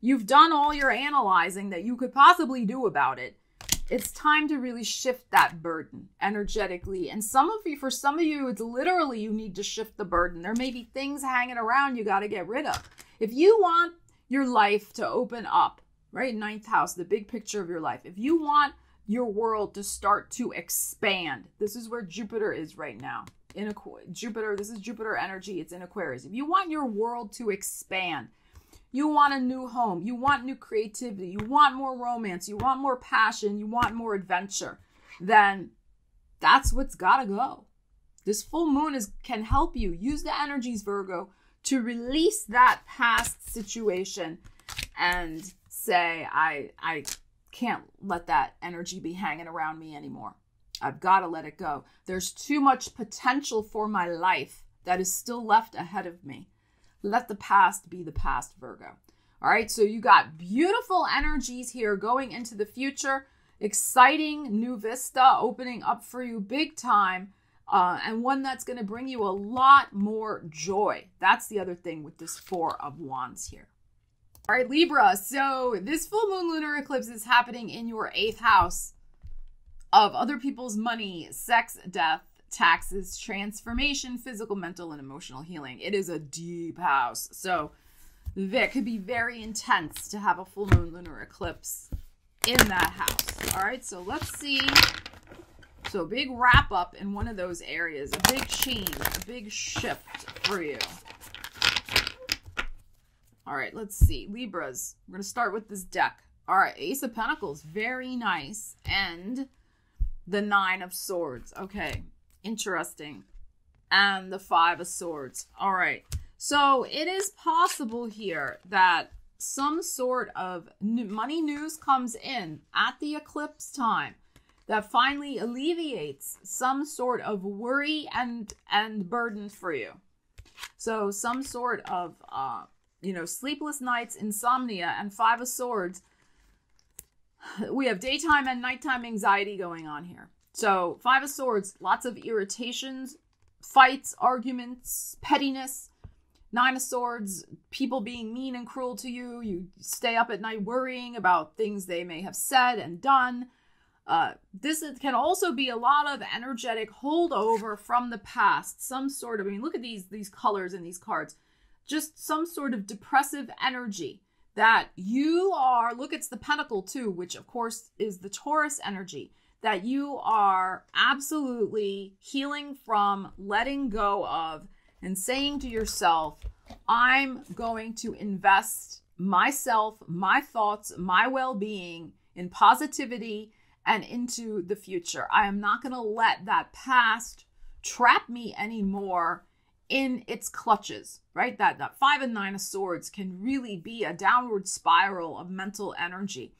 You've done all your analyzing that you could possibly do about it. It's time to really shift that burden energetically. And some of you, for some of you, it's literally you need to shift the burden. There may be things hanging around you got to get rid of. If you want your life to open up, right? Ninth house, the big picture of your life. If you want your world to start to expand, this is where Jupiter is right now in a Jupiter, this is Jupiter energy, it's in Aquarius. If you want your world to expand, you want a new home, you want new creativity, you want more romance, you want more passion, you want more adventure, then that's what's got to go. This full moon is can help you use the energies Virgo to release that past situation and say I I can't let that energy be hanging around me anymore. I've got to let it go. There's too much potential for my life that is still left ahead of me. Let the past be the past, Virgo. All right, so you got beautiful energies here going into the future, exciting new vista opening up for you big time. uh, and one that's going to bring you a lot more joy. That's the other thing with this Four of Wands here. All right, Libra. So this full moon lunar eclipse is happening in your eighth house of other people's money, sex, death, taxes, transformation, physical, mental, and emotional healing. It is a deep house. So it could be very intense to have a full moon lunar eclipse in that house. All right, so let's see. So big wrap up in one of those areas, a big change, a big shift for you. All right, let's see. Libras. We're going to start with this deck. All right, Ace of Pentacles. Very nice. And the Nine of Swords. Okay, interesting. And the Five of Swords. All right. So it is possible here that some sort of money news comes in at the eclipse time that finally alleviates some sort of worry and and burden for you. So some sort of uh, you know, sleepless nights, insomnia, and Five of Swords. <sighs> We have daytime and nighttime anxiety going on here. So, Five of Swords, lots of irritations, fights, arguments, pettiness. Nine of Swords, people being mean and cruel to you. You stay up at night worrying about things they may have said and done. Uh, this can also be a lot of energetic holdover from the past. Some sort of, I mean, look at these these colors in these cards just some sort of depressive energy that you are look it's the pentacle too which of course is the taurus energy that you are absolutely healing from letting go of and saying to yourself i'm going to invest myself my thoughts my well-being in positivity and into the future. I am not going to let that past trap me anymore in its clutches, right? That that five and nine of swords can really be a downward spiral of mental energy.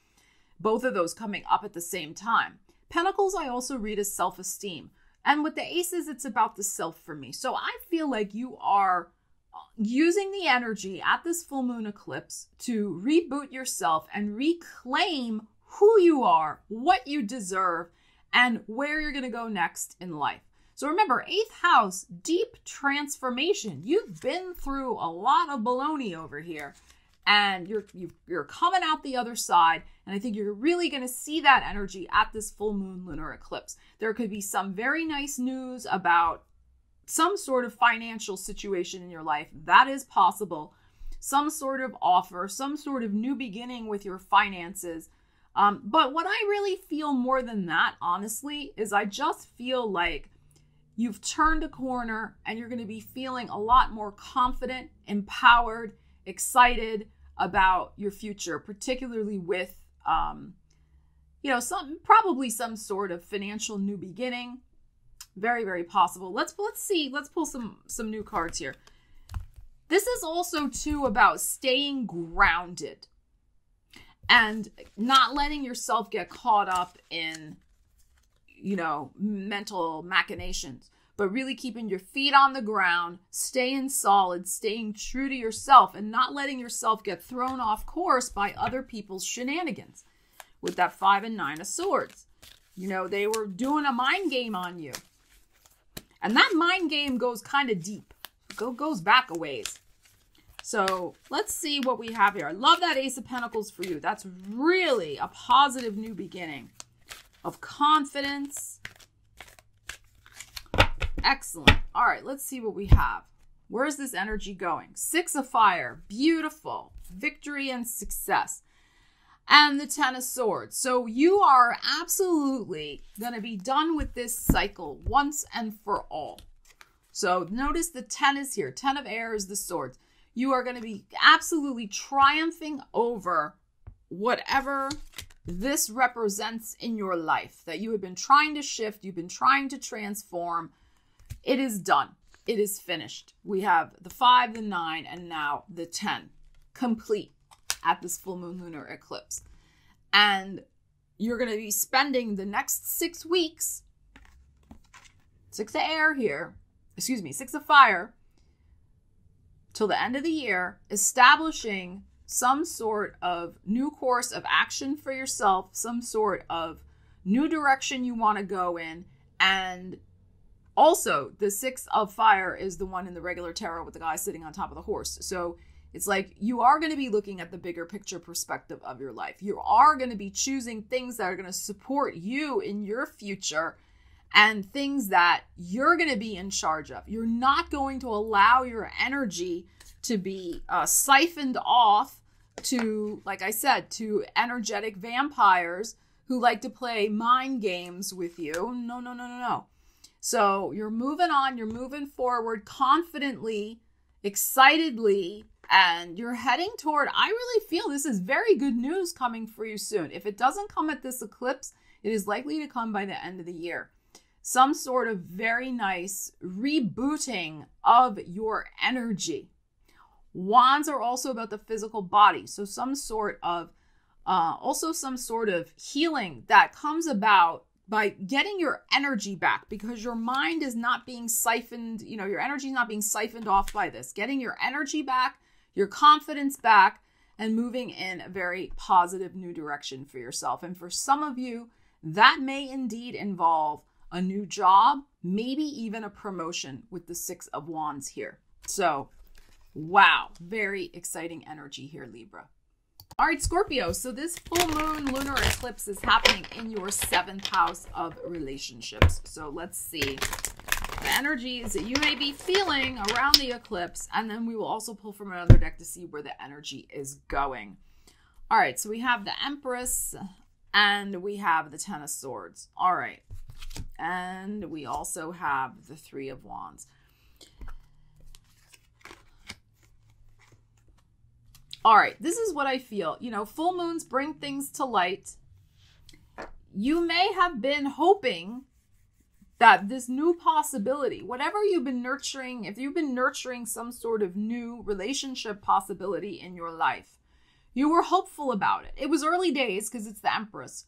Both of those coming up at the same time. Pentacles I also read as self-esteem. And with the aces, it's about the self for me. So I feel like you are using the energy at this full moon eclipse to reboot yourself and reclaim who you are, what you deserve, and where you're going to go next in life. So remember, eighth house, deep transformation. You've been through a lot of baloney over here, and you're you, are coming out the other side. And I think you're really going to see that energy at this full moon lunar eclipse. There could be some very nice news about some sort of financial situation in your life. That is possible. Some sort of offer, some sort of new beginning with your finances. Um, but what I really feel more than that, honestly, is I just feel like You've turned a corner and you're going to be feeling a lot more confident, empowered, excited about your future, particularly with, um, you know, some probably some sort of financial new beginning. Very, very possible. Let's let's see. Let's pull some some new cards here. This is also too about staying grounded and not letting yourself get caught up in you know, mental machinations, but really keeping your feet on the ground, staying solid, staying true to yourself, and not letting yourself get thrown off course by other people's shenanigans with that five and nine of swords. You know, they were doing a mind game on you. And that mind game goes kind of deep. Go goes back a ways. So let's see what we have here. I love that Ace of Pentacles for you. That's really a positive new beginning of confidence. Excellent. All right, let's see what we have. Where's this energy going? Six of fire. Beautiful. Victory and success. And the Ten of Swords. So you are absolutely going to be done with this cycle once and for all. So notice the Ten is here. Ten of Air is the Swords. You are going to be absolutely triumphing over whatever this represents in your life that you have been trying to shift, you've been trying to transform. It is done. It is finished. We have the five, the nine, and now the 10 complete at this full moon lunar eclipse. And you're going to be spending the next six weeks, six of air here, excuse me, six of fire, till the end of the year, establishing some sort of new course of action for yourself, some sort of new direction you want to go in, and Also, the six of fire is the one in the regular tarot with the guy sitting on top of the horse. So it's like you are going to be looking at the bigger picture perspective of your life. You are going to be choosing things that are going to support you in your future and things that you're going to be in charge of. You're not going to allow your energy to be uh, siphoned off to, like I said, to energetic vampires who like to play mind games with you. No, no, no, no, no. So you're moving on, you're moving forward confidently, excitedly, and you're heading toward. I really feel this is very good news coming for you soon. If it doesn't come at this eclipse, it is likely to come by the end of the year. Some sort of very nice rebooting of your energy. Wands are also about the physical body. So, some sort of, uh, also some sort of healing that comes about by getting your energy back because your mind is not being siphoned, you know, your energy is not being siphoned off by this. Getting your energy back, your confidence back, and moving in a very positive new direction for yourself. And for some of you, that may indeed involve a new job, maybe even a promotion with the Six of Wands here. So, wow, very exciting energy here, Libra. All right, Scorpio. So this full moon lunar eclipse is happening in your seventh house of relationships. So let's see the energies that you may be feeling around the eclipse. And then we will also pull from another deck to see where the energy is going. All right, so we have the Empress and we have the Ten of Swords. All right. And we also have the Three of Wands. All right, this is what I feel. You know, full moons bring things to light. You may have been hoping that this new possibility, whatever you've been nurturing, if you've been nurturing some sort of new relationship possibility in your life, you were hopeful about it. It was early days because it's the Empress.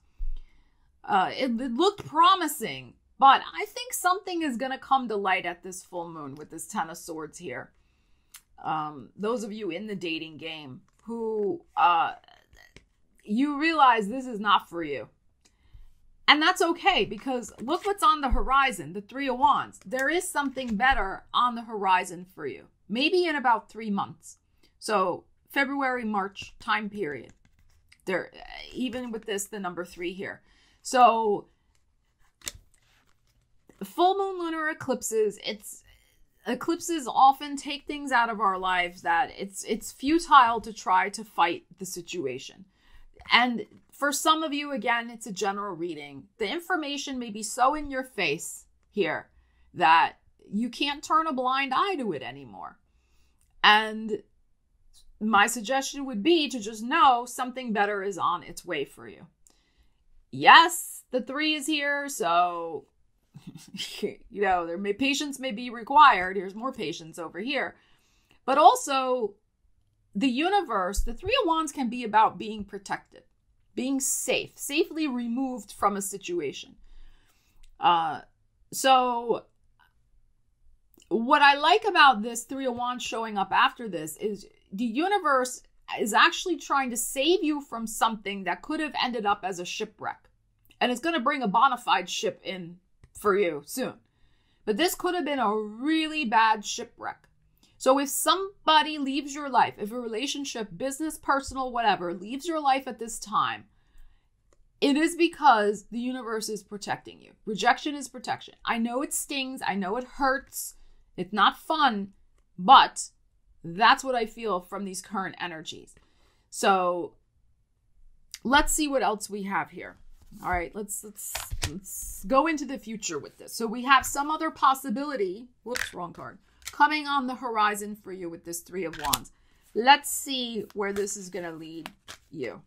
Uh, it, it looked promising, but I think something is going to come to light at this full moon with this Ten of Swords here um, those of you in the dating game who uh, you realize this is not for you. And that's okay because look what's on the horizon the Three of Wands. There is something better on the horizon for you, maybe in about three months. So, February, March time period. There, even with this, the number three here. So, full moon lunar eclipses, it's eclipses often take things out of our lives that it's it's futile to try to fight the situation. And for some of you again, it's a general reading. The information may be so in your face here that you can't turn a blind eye to it anymore. And my suggestion would be to just know something better is on its way for you. Yes, the 3 is here, so <laughs> you know, there may patience may be required. Here's more patience over here. But also the universe, the three of wands can be about being protected, being safe, safely removed from a situation. Uh so what I like about this three of wands showing up after this is the universe is actually trying to save you from something that could have ended up as a shipwreck. And it's going to bring a bona fide ship in for you soon. But this could have been a really bad shipwreck. So if somebody leaves your life, if a relationship, business, personal, whatever, leaves your life at this time, it is because the universe is protecting you. Rejection is protection. I know it stings, I know it hurts, it's not fun, but that's what I feel from these current energies. So let's see what else we have here. All right, let's let's go into the future with this. So we have some other possibility. Whoops, wrong card. Coming on the horizon for you with this 3 of wands. Let's see where this is going to lead you.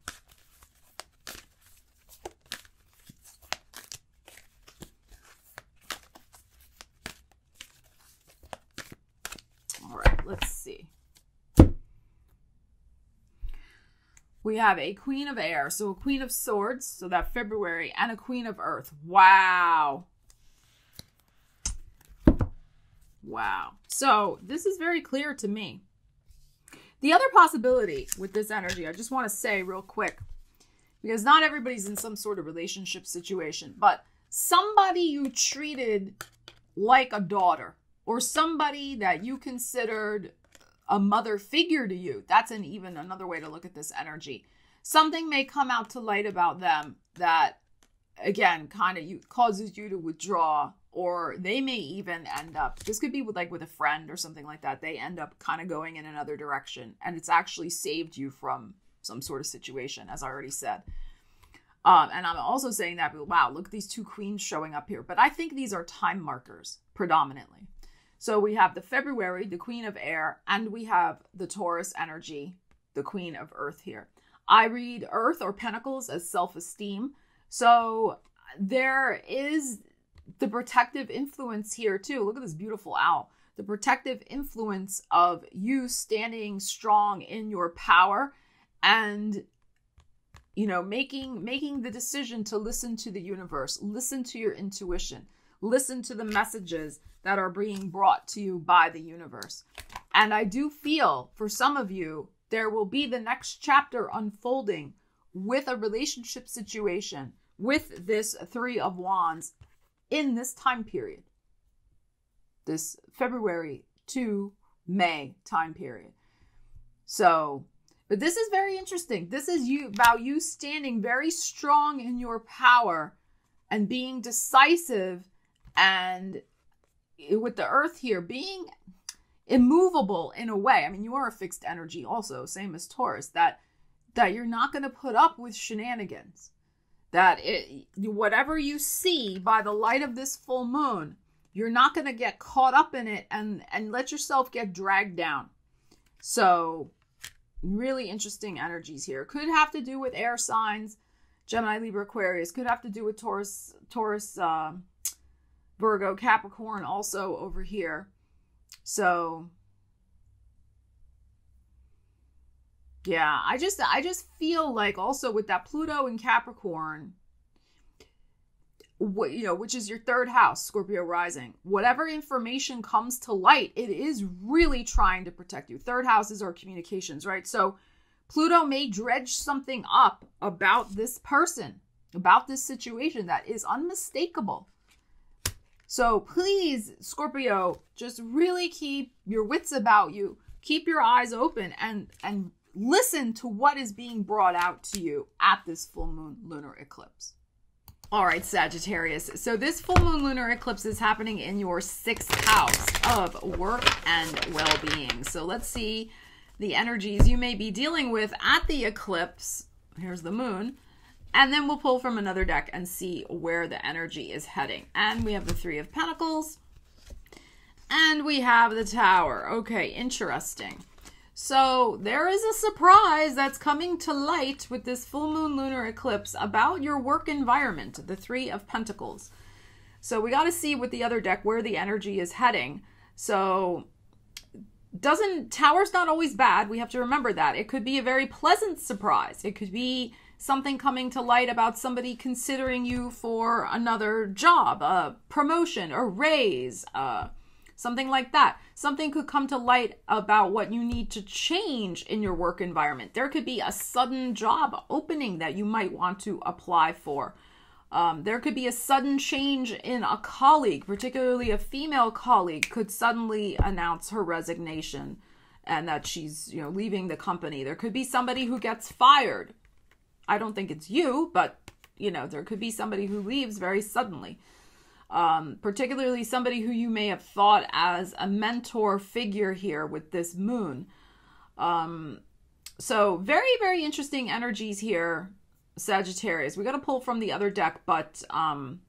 All right, let's see. We have a Queen of Air, so a Queen of Swords, so that February, and a Queen of Earth. Wow. Wow. So this is very clear to me. The other possibility with this energy, I just want to say real quick, because not everybody's in some sort of relationship situation, but somebody you treated like a daughter or somebody that you considered a mother figure to you. That's an even another way to look at this energy. Something may come out to light about them that again kind of you causes you to withdraw or they may even end up this could be with like with a friend or something like that they end up kind of going in another direction and it's actually saved you from some sort of situation as i already said um, and i'm also saying that wow look at these two queens showing up here but i think these are time markers predominantly so we have the february the queen of air and we have the taurus energy the queen of earth here i read earth or pentacles as self-esteem so there is the protective influence here too. Look at this beautiful owl. The protective influence of you standing strong in your power and you know making making the decision to listen to the universe, listen to your intuition, listen to the messages that are being brought to you by the universe. And I do feel for some of you there will be the next chapter unfolding with a relationship situation with this 3 of wands in this time period, this February to May time period. So, but this is very interesting. This is you about you standing very strong in your power and being decisive and with the earth here being immovable in a way. I mean, you are a fixed energy also, same as Taurus, that that you're not going to put up with shenanigans that it, whatever you see by the light of this full moon, you're not going to get caught up in it and and let yourself get dragged down. So, really interesting energies here. Could have to do with air signs, Gemini, Libra, Aquarius. Could have to do with Taurus, Taurus, uh, Virgo, Capricorn, also over here. So, Yeah, I just I just feel like also with that Pluto and Capricorn, what you know, which is your third house, Scorpio rising. Whatever information comes to light, it is really trying to protect you. Third houses our communications, right? So Pluto may dredge something up about this person, about this situation that is unmistakable. So please, Scorpio, just really keep your wits about you. Keep your eyes open and and listen to what is being brought out to you at this full moon lunar eclipse. All right, Sagittarius. So this full moon lunar eclipse is happening in your sixth house of work and well-being. So let's see the energies you may be dealing with at the eclipse. Here's the moon. And then we'll pull from another deck and see where the energy is heading. And we have the Three of Pentacles. And we have the Tower. Okay, interesting. So there is a surprise that's coming to light with this full moon lunar eclipse about your work environment, the Three of Pentacles. So we got to see with the other deck where the energy is heading. So doesn't tower's not always bad. We have to remember that. It could be a very pleasant surprise. It could be something coming to light about somebody considering you for another job, a promotion, a raise, uh, something like that. Something could come to light about what you need to change in your work environment. There could be a sudden job opening that you might want to apply for. Um, there could be a sudden change in a colleague, particularly a female colleague, could suddenly announce her resignation and that she's you know leaving the company. There could be somebody who gets fired. I don't think it's you, but you know there could be somebody who leaves very suddenly um, particularly somebody who you may have thought as a mentor figure here with this moon. Um, so, very, very interesting energies here, Sagittarius. We got to pull from the other deck, but um,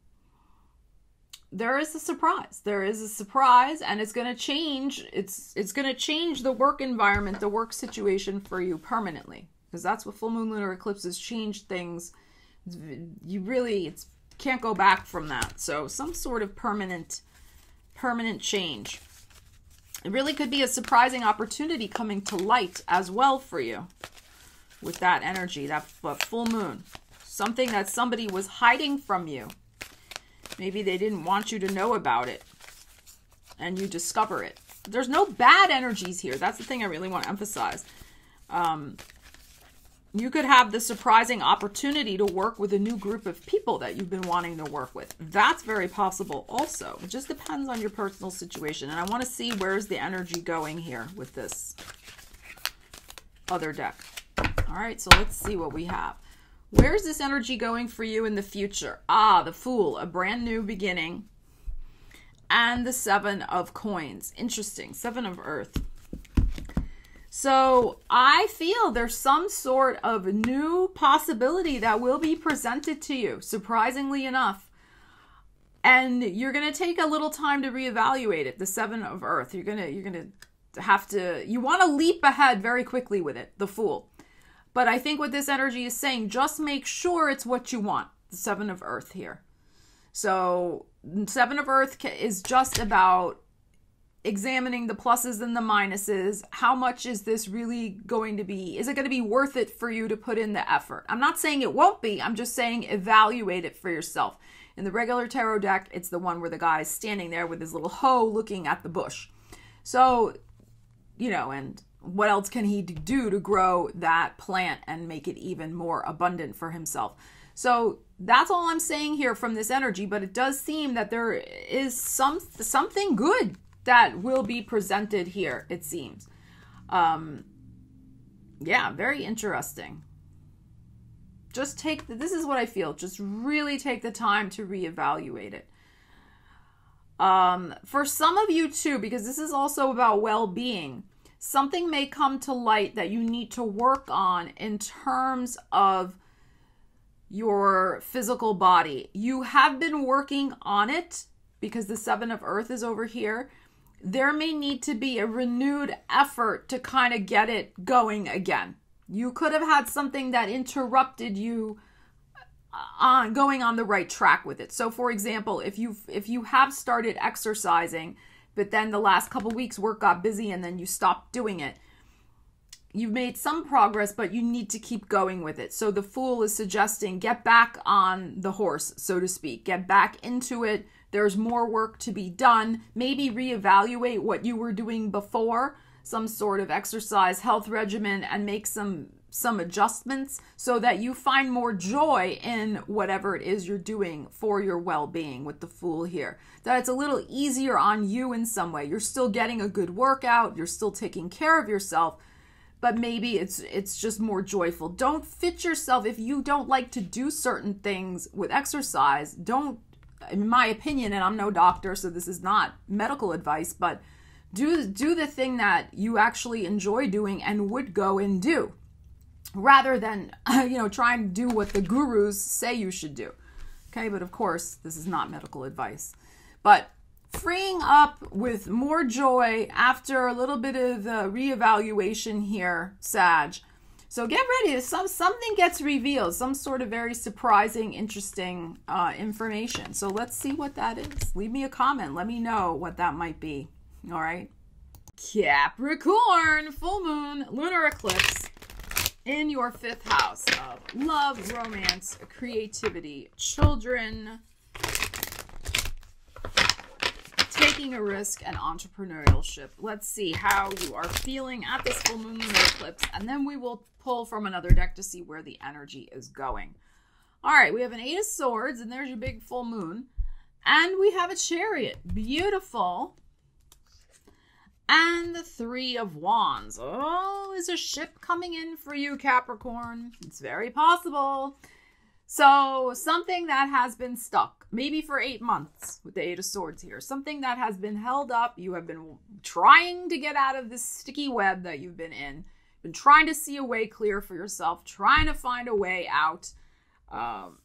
there is a surprise. There is a surprise, and it's going to change. It's it's going to change the work environment, the work situation for you permanently, because that's what full moon lunar eclipses change things. You really, it's can't go back from that. So some sort of permanent permanent change. It really could be a surprising opportunity coming to light as well for you with that energy, that full moon. Something that somebody was hiding from you. Maybe they didn't want you to know about it and you discover it. There's no bad energies here. That's the thing I really want to emphasize. Um, you could have the surprising opportunity to work with a new group of people that you've been wanting to work with. That's very possible also. It just depends on your personal situation. And I want to see where's the energy going here with this other deck. All right, so let's see what we have. Where's this energy going for you in the future? Ah, the Fool, a brand new beginning. And the Seven of Coins. Interesting. Seven of Earth. So I feel there's some sort of new possibility that will be presented to you, surprisingly enough. And you're going to take a little time to reevaluate it. The 7 of earth. You're going to you're going to have to you want to leap ahead very quickly with it, the fool. But I think what this energy is saying, just make sure it's what you want. The 7 of earth here. So, 7 of earth is just about examining the pluses and the minuses. How much is this really going to be? Is it going to be worth it for you to put in the effort? I'm not saying it won't be. I'm just saying evaluate it for yourself. In the regular tarot deck, it's the one where the guy is standing there with his little hoe looking at the bush. So, you know, and what else can he do to grow that plant and make it even more abundant for himself? So that's all I'm saying here from this energy, but it does seem that there is some something good that will be presented here, it seems. Um, yeah, very interesting. Just take, the, this is what I feel, just really take the time to reevaluate it. Um, for some of you too, because this is also about well being, something may come to light that you need to work on in terms of your physical body. You have been working on it because the seven of earth is over here there may need to be a renewed effort to kind of get it going again. You could have had something that interrupted you uh, on going on the right track with it. So for example, if you if you have started exercising, but then the last couple weeks work got busy and then you stopped doing it, you've made some progress, but you need to keep going with it. So the fool is suggesting get back on the horse, so to speak. Get back into it there's more work to be done. Maybe reevaluate what you were doing before, some sort of exercise health regimen, and make some some adjustments so that you find more joy in whatever it is you're doing for your well-being with the fool here. That it's a little easier on you in some way. You're still getting a good workout. You're still taking care of yourself but maybe it's it's just more joyful. Don't fit yourself. If you don't like to do certain things with exercise don't in my opinion, and I'm no doctor, so this is not medical advice, but do do the thing that you actually enjoy doing and would go and do rather than <laughs> you know try and do what the gurus say you should do. Okay but of course this is not medical advice. But freeing up with more joy after a little bit of uh, reevaluation here sag so get ready. Some something gets revealed, some sort of very surprising, interesting uh, information. So let's see what that is. Leave me a comment. Let me know what that might be. All right. Capricorn, full moon, lunar eclipse in your fifth house of love, romance, creativity, children, taking a risk and entrepreneurship. Let's see how you are feeling at this full moon lunar eclipse, and then we will pull from another deck to see where the energy is going. All right, we have an Eight of Swords, and there's your big full moon. And we have a Chariot. Beautiful. And the Three of Wands. Oh, is a ship coming in for you, Capricorn? It's very possible. So, something that has been stuck, maybe for eight months with the Eight of Swords here, something that has been held up. You have been trying to get out of this sticky web that you've been in been trying to see a way clear for yourself, trying to find a way out. Um,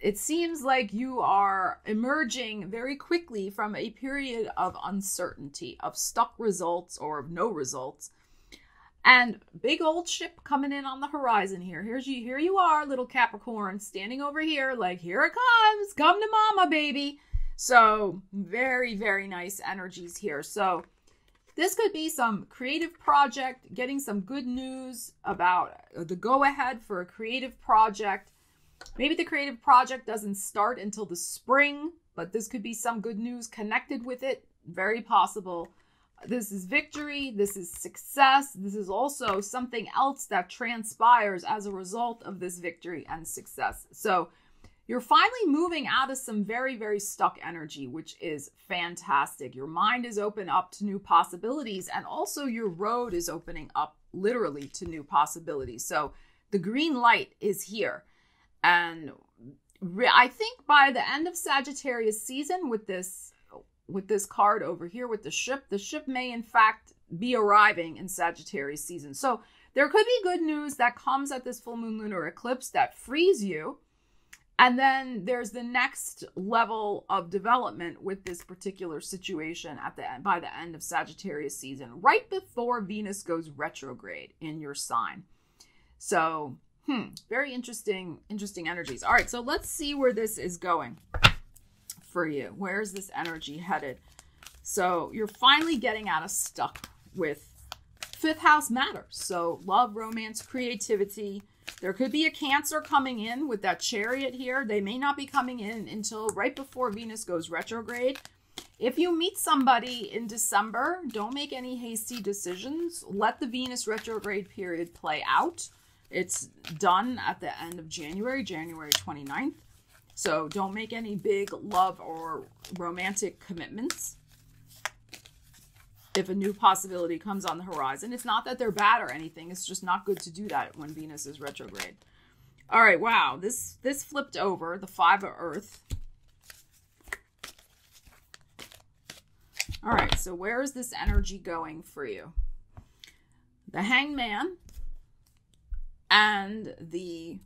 it seems like you are emerging very quickly from a period of uncertainty, of stuck results or of no results. And big old ship coming in on the horizon here. Here's you here you are, little Capricorn, standing over here, like, here it comes. Come to mama, baby. So very, very nice energies here. So this could be some creative project, getting some good news about uh, the go ahead for a creative project. Maybe the creative project doesn't start until the spring, but this could be some good news connected with it. Very possible. This is victory. This is success. This is also something else that transpires as a result of this victory and success. So you're finally moving out of some very, very stuck energy, which is fantastic. Your mind is open up to new possibilities, and also your road is opening up literally to new possibilities. So the green light is here. And I think by the end of Sagittarius season with this with this card over here with the ship, the ship may in fact be arriving in Sagittarius season. So there could be good news that comes at this full moon lunar eclipse that frees you. And then there's the next level of development with this particular situation at the end by the end of Sagittarius season, right before Venus goes retrograde in your sign. So, hmm, very interesting, interesting energies. All right, so let's see where this is going for you. Where's this energy headed? So you're finally getting out of stuck with fifth house matters. So love, romance, creativity. There could be a cancer coming in with that chariot here. They may not be coming in until right before Venus goes retrograde. If you meet somebody in December, don't make any hasty decisions. Let the Venus retrograde period play out. It's done at the end of January, January 29th. So don't make any big love or romantic commitments. If a new possibility comes on the horizon, it's not that they're bad or anything. It's just not good to do that when Venus is retrograde. All right, wow. This this flipped over the 5 of earth. All right, so where is this energy going for you? The hangman and the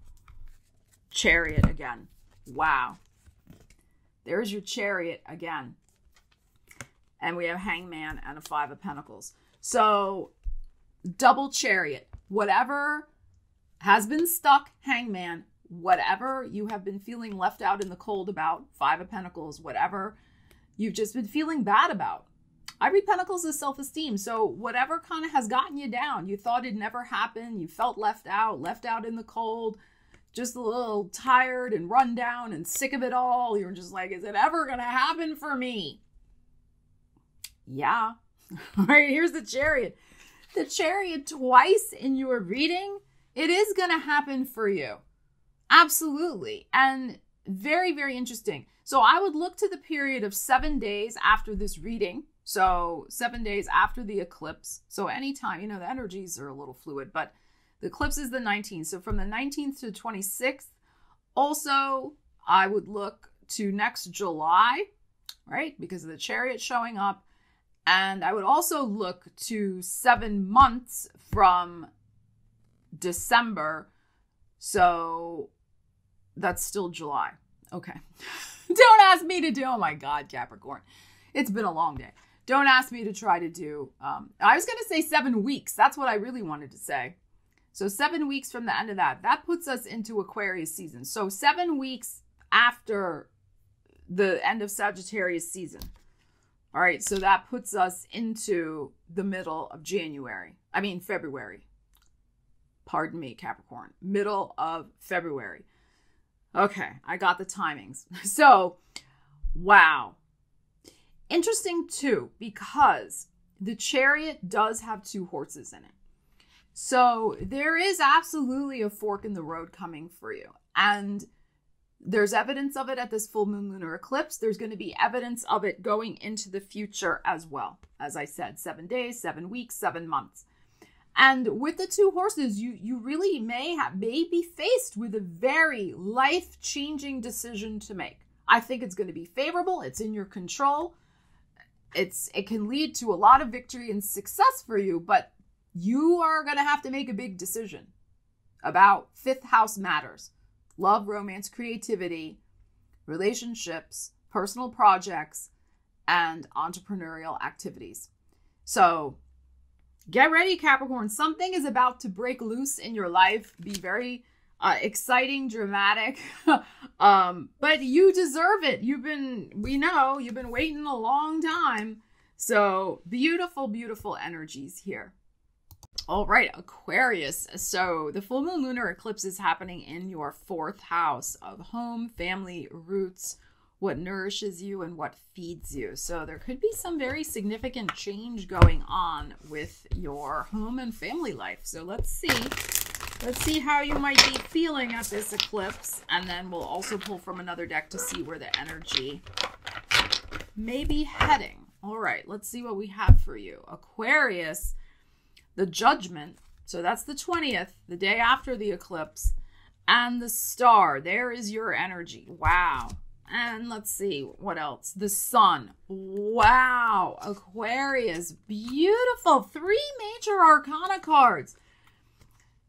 chariot again. Wow. There's your chariot again. And we have hangman and a five of pentacles. So double chariot. Whatever has been stuck, hangman, whatever you have been feeling left out in the cold about, five of pentacles, whatever you've just been feeling bad about. I read Pentacles as self esteem. So, whatever kind of has gotten you down, you thought it'd never happen, you felt left out, left out in the cold, just a little tired and run down and sick of it all. You're just like, is it ever going to happen for me? Yeah. <laughs> all right, here's the chariot. The chariot twice in your reading, it is going to happen for you. Absolutely. And very, very interesting. So I would look to the period of seven days after this reading. So seven days after the eclipse. So anytime, you know, the energies are a little fluid, but the eclipse is the 19th. So from the 19th to the 26th. Also, I would look to next July, right? Because of the chariot showing up. And I would also look to seven months from December. So that's still July. Okay. <laughs> Don't ask me to do, oh my God, Capricorn. It's been a long day. Don't ask me to try to do, um, I was going to say seven weeks. That's what I really wanted to say. So, seven weeks from the end of that, that puts us into Aquarius season. So, seven weeks after the end of Sagittarius season. All right, so that puts us into the middle of January. I mean, February. Pardon me, Capricorn. Middle of February. Okay, I got the timings. <laughs> So, wow. Interesting too, because the chariot does have two horses in it. So there is absolutely a fork in the road coming for you. And there's evidence of it at this full moon lunar eclipse. There's going to be evidence of it going into the future as well. As I said, seven days, seven weeks, seven months. And with the two horses, you you really may have may be faced with a very life-changing decision to make. I think it's going to be favorable. It's in your control. It's it can lead to a lot of victory and success for you, but you are going to have to make a big decision about fifth house matters love, romance, creativity, relationships, personal projects, and entrepreneurial activities. So get ready, Capricorn. Something is about to break loose in your life. Be very uh, exciting, dramatic. <laughs> um, but you deserve it. You've been, we know, you've been waiting a long time. So beautiful, beautiful energies here. All right, Aquarius. So the full moon lunar eclipse is happening in your fourth house of home, family, roots, what nourishes you and what feeds you. So there could be some very significant change going on with your home and family life. So let's see. Let's see how you might be feeling at this eclipse. And then we'll also pull from another deck to see where the energy may be heading. All right, let's see what we have for you. Aquarius, the judgment. So that's the 20th, the day after the eclipse. And the star. There is your energy. Wow. And let's see what else. The sun. Wow. Aquarius. Beautiful. Three major arcana cards.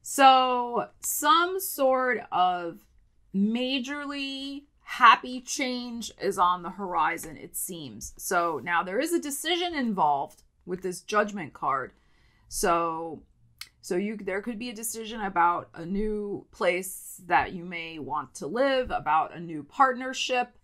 So, some sort of majorly happy change is on the horizon, it seems. So, now there is a decision involved with this judgment card. So, so you there could be a decision about a new place that you may want to live, about a new partnership,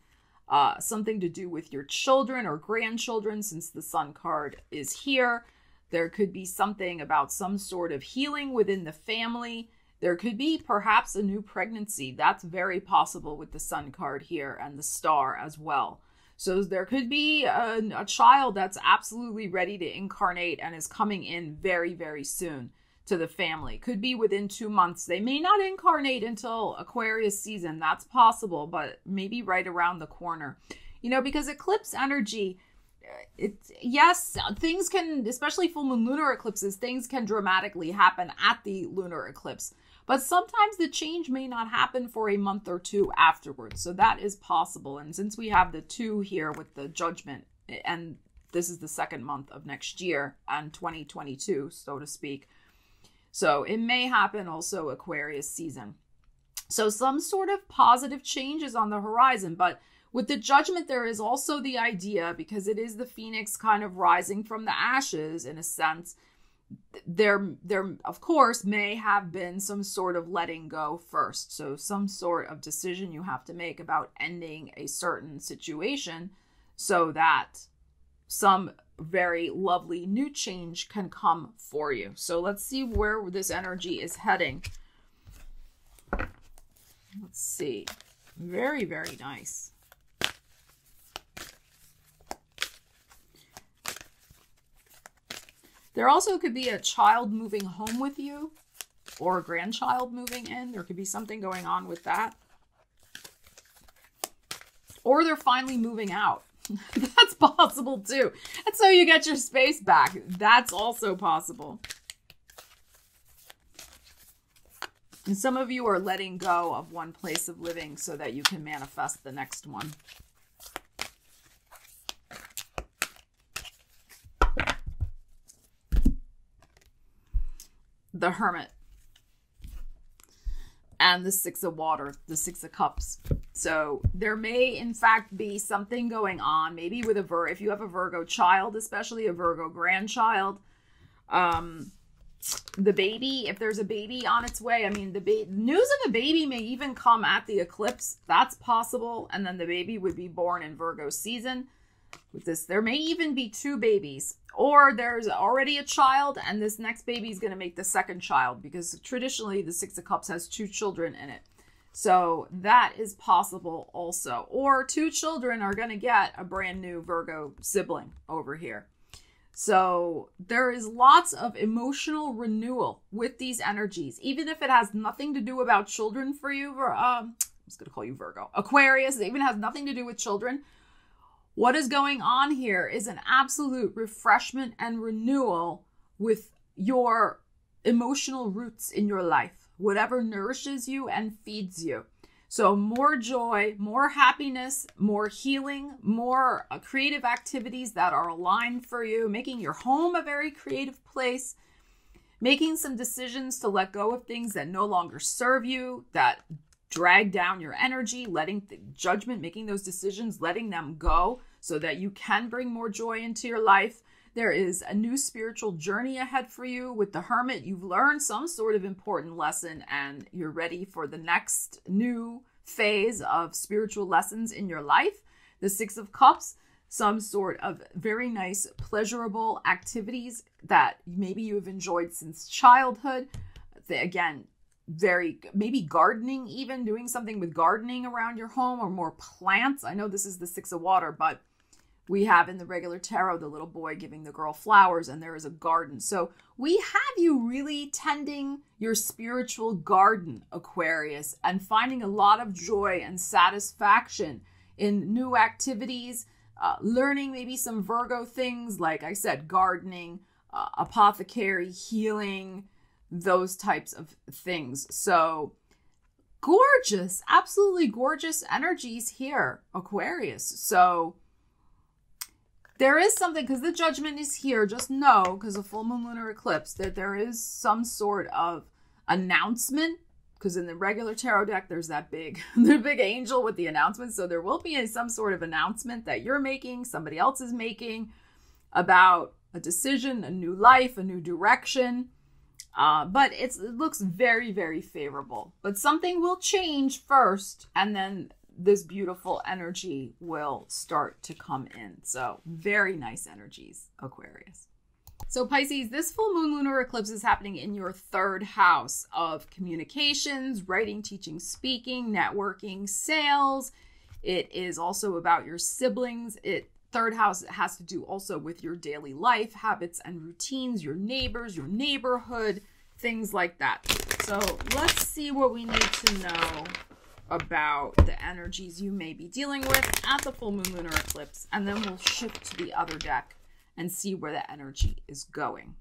uh, something to do with your children or grandchildren, since the Sun card is here. There could be something about some sort of healing within the family. There could be perhaps a new pregnancy. That's very possible with the Sun card here and the Star as well. So there could be a, a child that's absolutely ready to incarnate and is coming in very, very soon to the family. Could be within two months. They may not incarnate until Aquarius season. That's possible, but maybe right around the corner. You know, because eclipse energy, uh, it's yes, things can, especially full moon lunar eclipses, things can dramatically happen at the lunar eclipse. But sometimes the change may not happen for a month or two afterwards. So that is possible. And since we have the two here with the judgment, and this is the second month of next year and 2022, so to speak, so it may happen also Aquarius season. So some sort of positive change is on the horizon, but with the judgment, there is also the idea, because it is the phoenix kind of rising from the ashes in a sense, there there of course may have been some sort of letting go first. So some sort of decision you have to make about ending a certain situation so that some very lovely new change can come for you. So let's see where this energy is heading. Let's see. Very, very nice. There also could be a child moving home with you or a grandchild moving in. There could be something going on with that. Or they're finally moving out. <laughs> That's possible too. And so you get your space back. That's also possible. And some of you are letting go of one place of living so that you can manifest the next one. The Hermit and the Six of Water, the Six of Cups. So there may, in fact, be something going on, maybe with a Vir. If you have a Virgo child, especially a Virgo grandchild, um, the baby, if there's a baby on its way, I mean, the ba- news of a baby may even come at the eclipse. That's possible, and then the baby would be born in Virgo season. With this, there may even be two babies, or there's already a child, and this next baby is going to make the second child because traditionally the Six of Cups has two children in it. So that is possible also. Or two children are going to get a brand new Virgo sibling over here. So there is lots of emotional renewal with these energies, even if it has nothing to do about children for you. Um, I'm just going to call you Virgo. Aquarius, it even has nothing to do with children. What is going on here is an absolute refreshment and renewal with your emotional roots in your life whatever nourishes you and feeds you. So, more joy, more happiness, more healing, more uh, creative activities that are aligned for you, making your home a very creative place, making some decisions to let go of things that no longer serve you, that drag down your energy, letting judgment, making those decisions, letting them go so that you can bring more joy into your life. There is a new spiritual journey ahead for you with the Hermit. You've learned some sort of important lesson and you're ready for the next new phase of spiritual lessons in your life. The Six of Cups, some sort of very nice, pleasurable activities that maybe you've enjoyed since childhood. Again, very maybe gardening even doing something with gardening around your home or more plants. I know this is the six of water but we have in the regular tarot the little boy giving the girl flowers and there is a garden. So we have you really tending your spiritual garden aquarius and finding a lot of joy and satisfaction in new activities uh, learning maybe some virgo things like i said gardening uh, apothecary healing those types of things. So gorgeous, absolutely gorgeous energies here, Aquarius. So there is something because the judgment is here. Just know, because a full moon lunar eclipse, that there is some sort of announcement. Because in the regular tarot deck, there's that big, <laughs> the big angel with the announcement. So there will be some sort of announcement that you're making, somebody else is making about a decision, a new life, a new direction. Uh, but it looks very, very favorable. But something will change first, and then this beautiful energy will start to come in. So, very nice energies, Aquarius. So, Pisces, this full moon lunar eclipse is happening in your third house of communications, writing, teaching, speaking, networking, sales. It is also about your siblings. It third house has to do also with your daily life habits and routines, your neighbors, your neighborhood, things like that. So let's see what we need to know about the energies you may be dealing with at the full moon lunar eclipse, and then we'll shift to the other deck and see where the energy is going.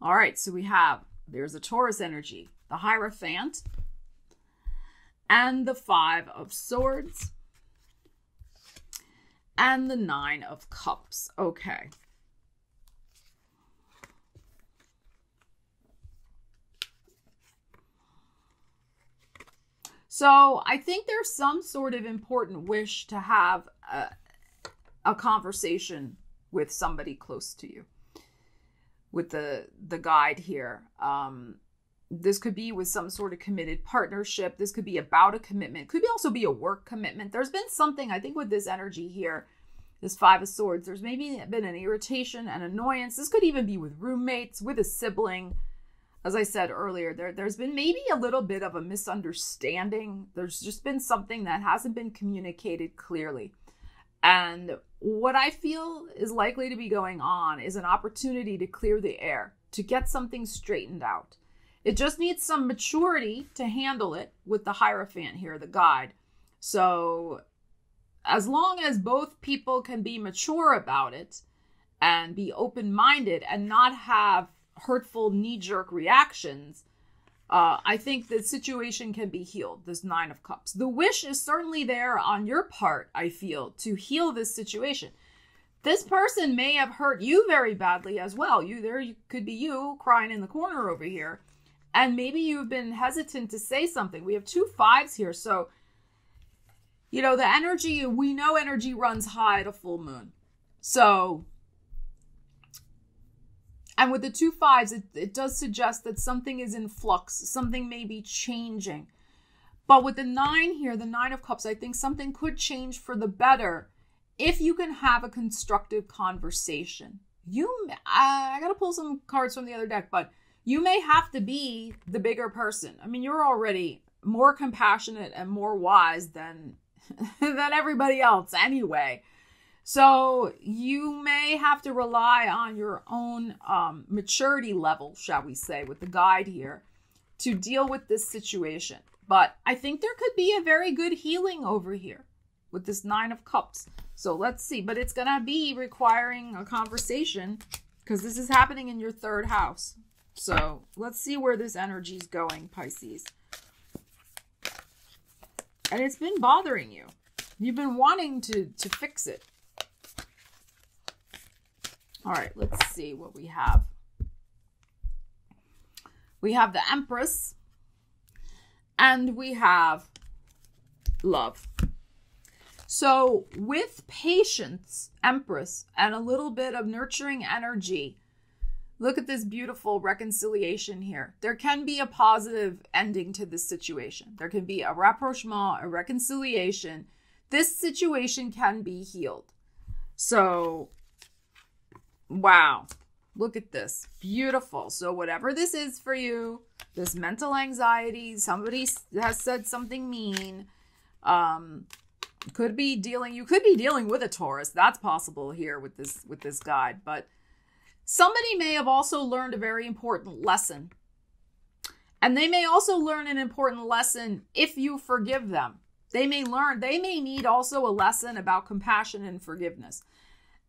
All right, so we have there's a Taurus energy, the Hierophant, and the Five of Swords and the Nine of Cups. Okay. So I think there's some sort of important wish to have a, a conversation with somebody close to you. With the the guide here, um, this could be with some sort of committed partnership. This could be about a commitment. Could be also be a work commitment. There's been something i think with this energy here this five of swords there's maybe been an irritation and annoyance. This could even be with roommates with a sibling. As i said earlier there, there's been maybe a little bit of a misunderstanding. There's just been something that hasn't been communicated clearly. And what i feel is likely to be going on is an opportunity to clear the air to get something straightened out it just needs some maturity to handle it with the Hierophant here, the guide. So, as long as both people can be mature about it and be open minded and not have hurtful knee jerk reactions, uh, I think the situation can be healed. This Nine of Cups. The wish is certainly there on your part, I feel, to heal this situation. This person may have hurt you very badly as well. You there you, could be you crying in the corner over here and maybe you've been hesitant to say something. We have two fives here. So, you know, the energy, we know energy runs high at a full moon. So, and with the two fives, it, it does suggest that something is in flux, something may be changing. But with the nine here, the nine of cups, I think something could change for the better if you can have a constructive conversation. You, I, I gotta pull some cards from the other deck, but you may have to be the bigger person. I mean, you're already more compassionate and more wise than <laughs> than everybody else anyway. So you may have to rely on your own um, maturity level, shall we say, with the guide here to deal with this situation. But I think there could be a very good healing over here with this Nine of Cups. So let's see. But it's going to be requiring a conversation because this is happening in your third house. So let's see where this energy is going, Pisces. And it's been bothering you. You've been wanting to, to fix it. All right, let's see what we have. We have the Empress. And we have love. So, with patience, Empress, and a little bit of nurturing energy, Look at this beautiful reconciliation here. There can be a positive ending to this situation. There can be a rapprochement, a reconciliation. This situation can be healed. So, wow. Look at this. Beautiful. So, whatever this is for you, this mental anxiety, somebody has said something mean, um, could be dealing you could be dealing with a taurus that's possible here with this with this guide but somebody may have also learned a very important lesson. And they may also learn an important lesson if you forgive them. They may learn they may need also a lesson about compassion and forgiveness.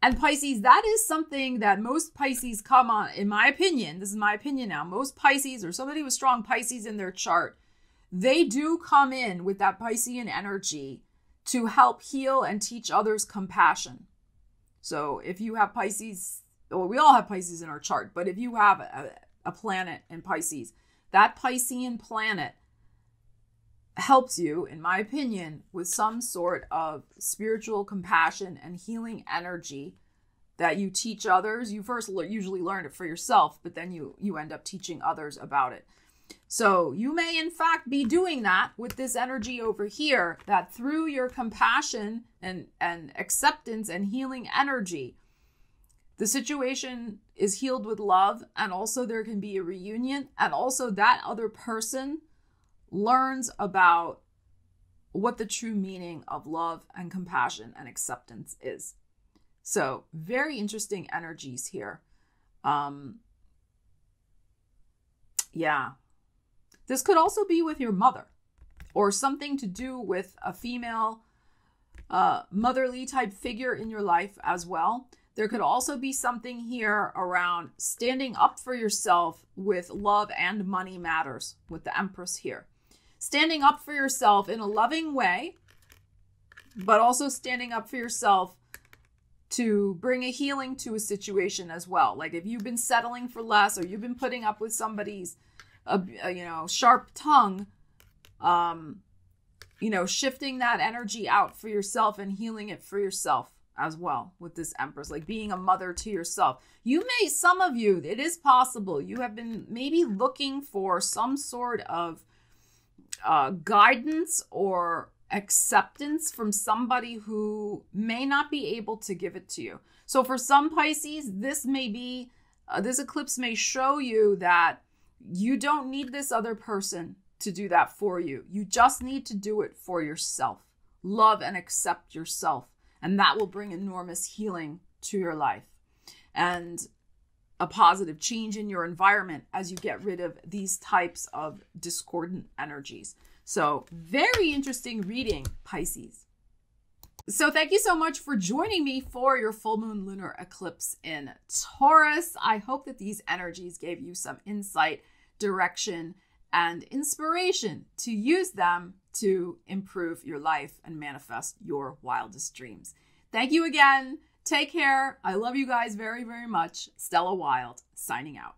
And pisces that is something that most pisces come on in my opinion this is my opinion now most pisces or somebody with strong pisces in their chart they do come in with that piscean energy to help heal and teach others compassion. So if you have Pisces, well, we all have Pisces in our chart, but if you have a, a planet in Pisces, that Piscean planet helps you, in my opinion, with some sort of spiritual compassion and healing energy that you teach others. You first usually learn it for yourself, but then you you end up teaching others about it. So you may, in fact, be doing that with this energy over here, that through your compassion and, and acceptance and healing energy, the situation is healed with love, and also there can be a reunion, and also that other person learns about what the true meaning of love and compassion and acceptance is. So, very interesting energies here. Um, yeah, this could also be with your mother or something to do with a female uh, motherly type figure in your life as well. There could also be something here around standing up for yourself with love and money matters with the Empress here. Standing up for yourself in a loving way, but also standing up for yourself to bring a healing to a situation as well. Like if you've been settling for less or you've been putting up with somebody's a you know sharp tongue um you know shifting that energy out for yourself and healing it for yourself as well with this empress like being a mother to yourself you may some of you it is possible you have been maybe looking for some sort of uh, guidance or acceptance from somebody who may not be able to give it to you so for some pisces this may be uh, this eclipse may show you that you don't need this other person to do that for you. You just need to do it for yourself. Love and accept yourself, and that will bring enormous healing to your life and a positive change in your environment as you get rid of these types of discordant energies. So, very interesting reading, Pisces. So, thank you so much for joining me for your full moon lunar eclipse in Taurus. I hope that these energies gave you some insight direction, and inspiration to use them to improve your life and manifest your wildest dreams. Thank you again. Take care. I love you guys very, very much. Stella Wilde signing out.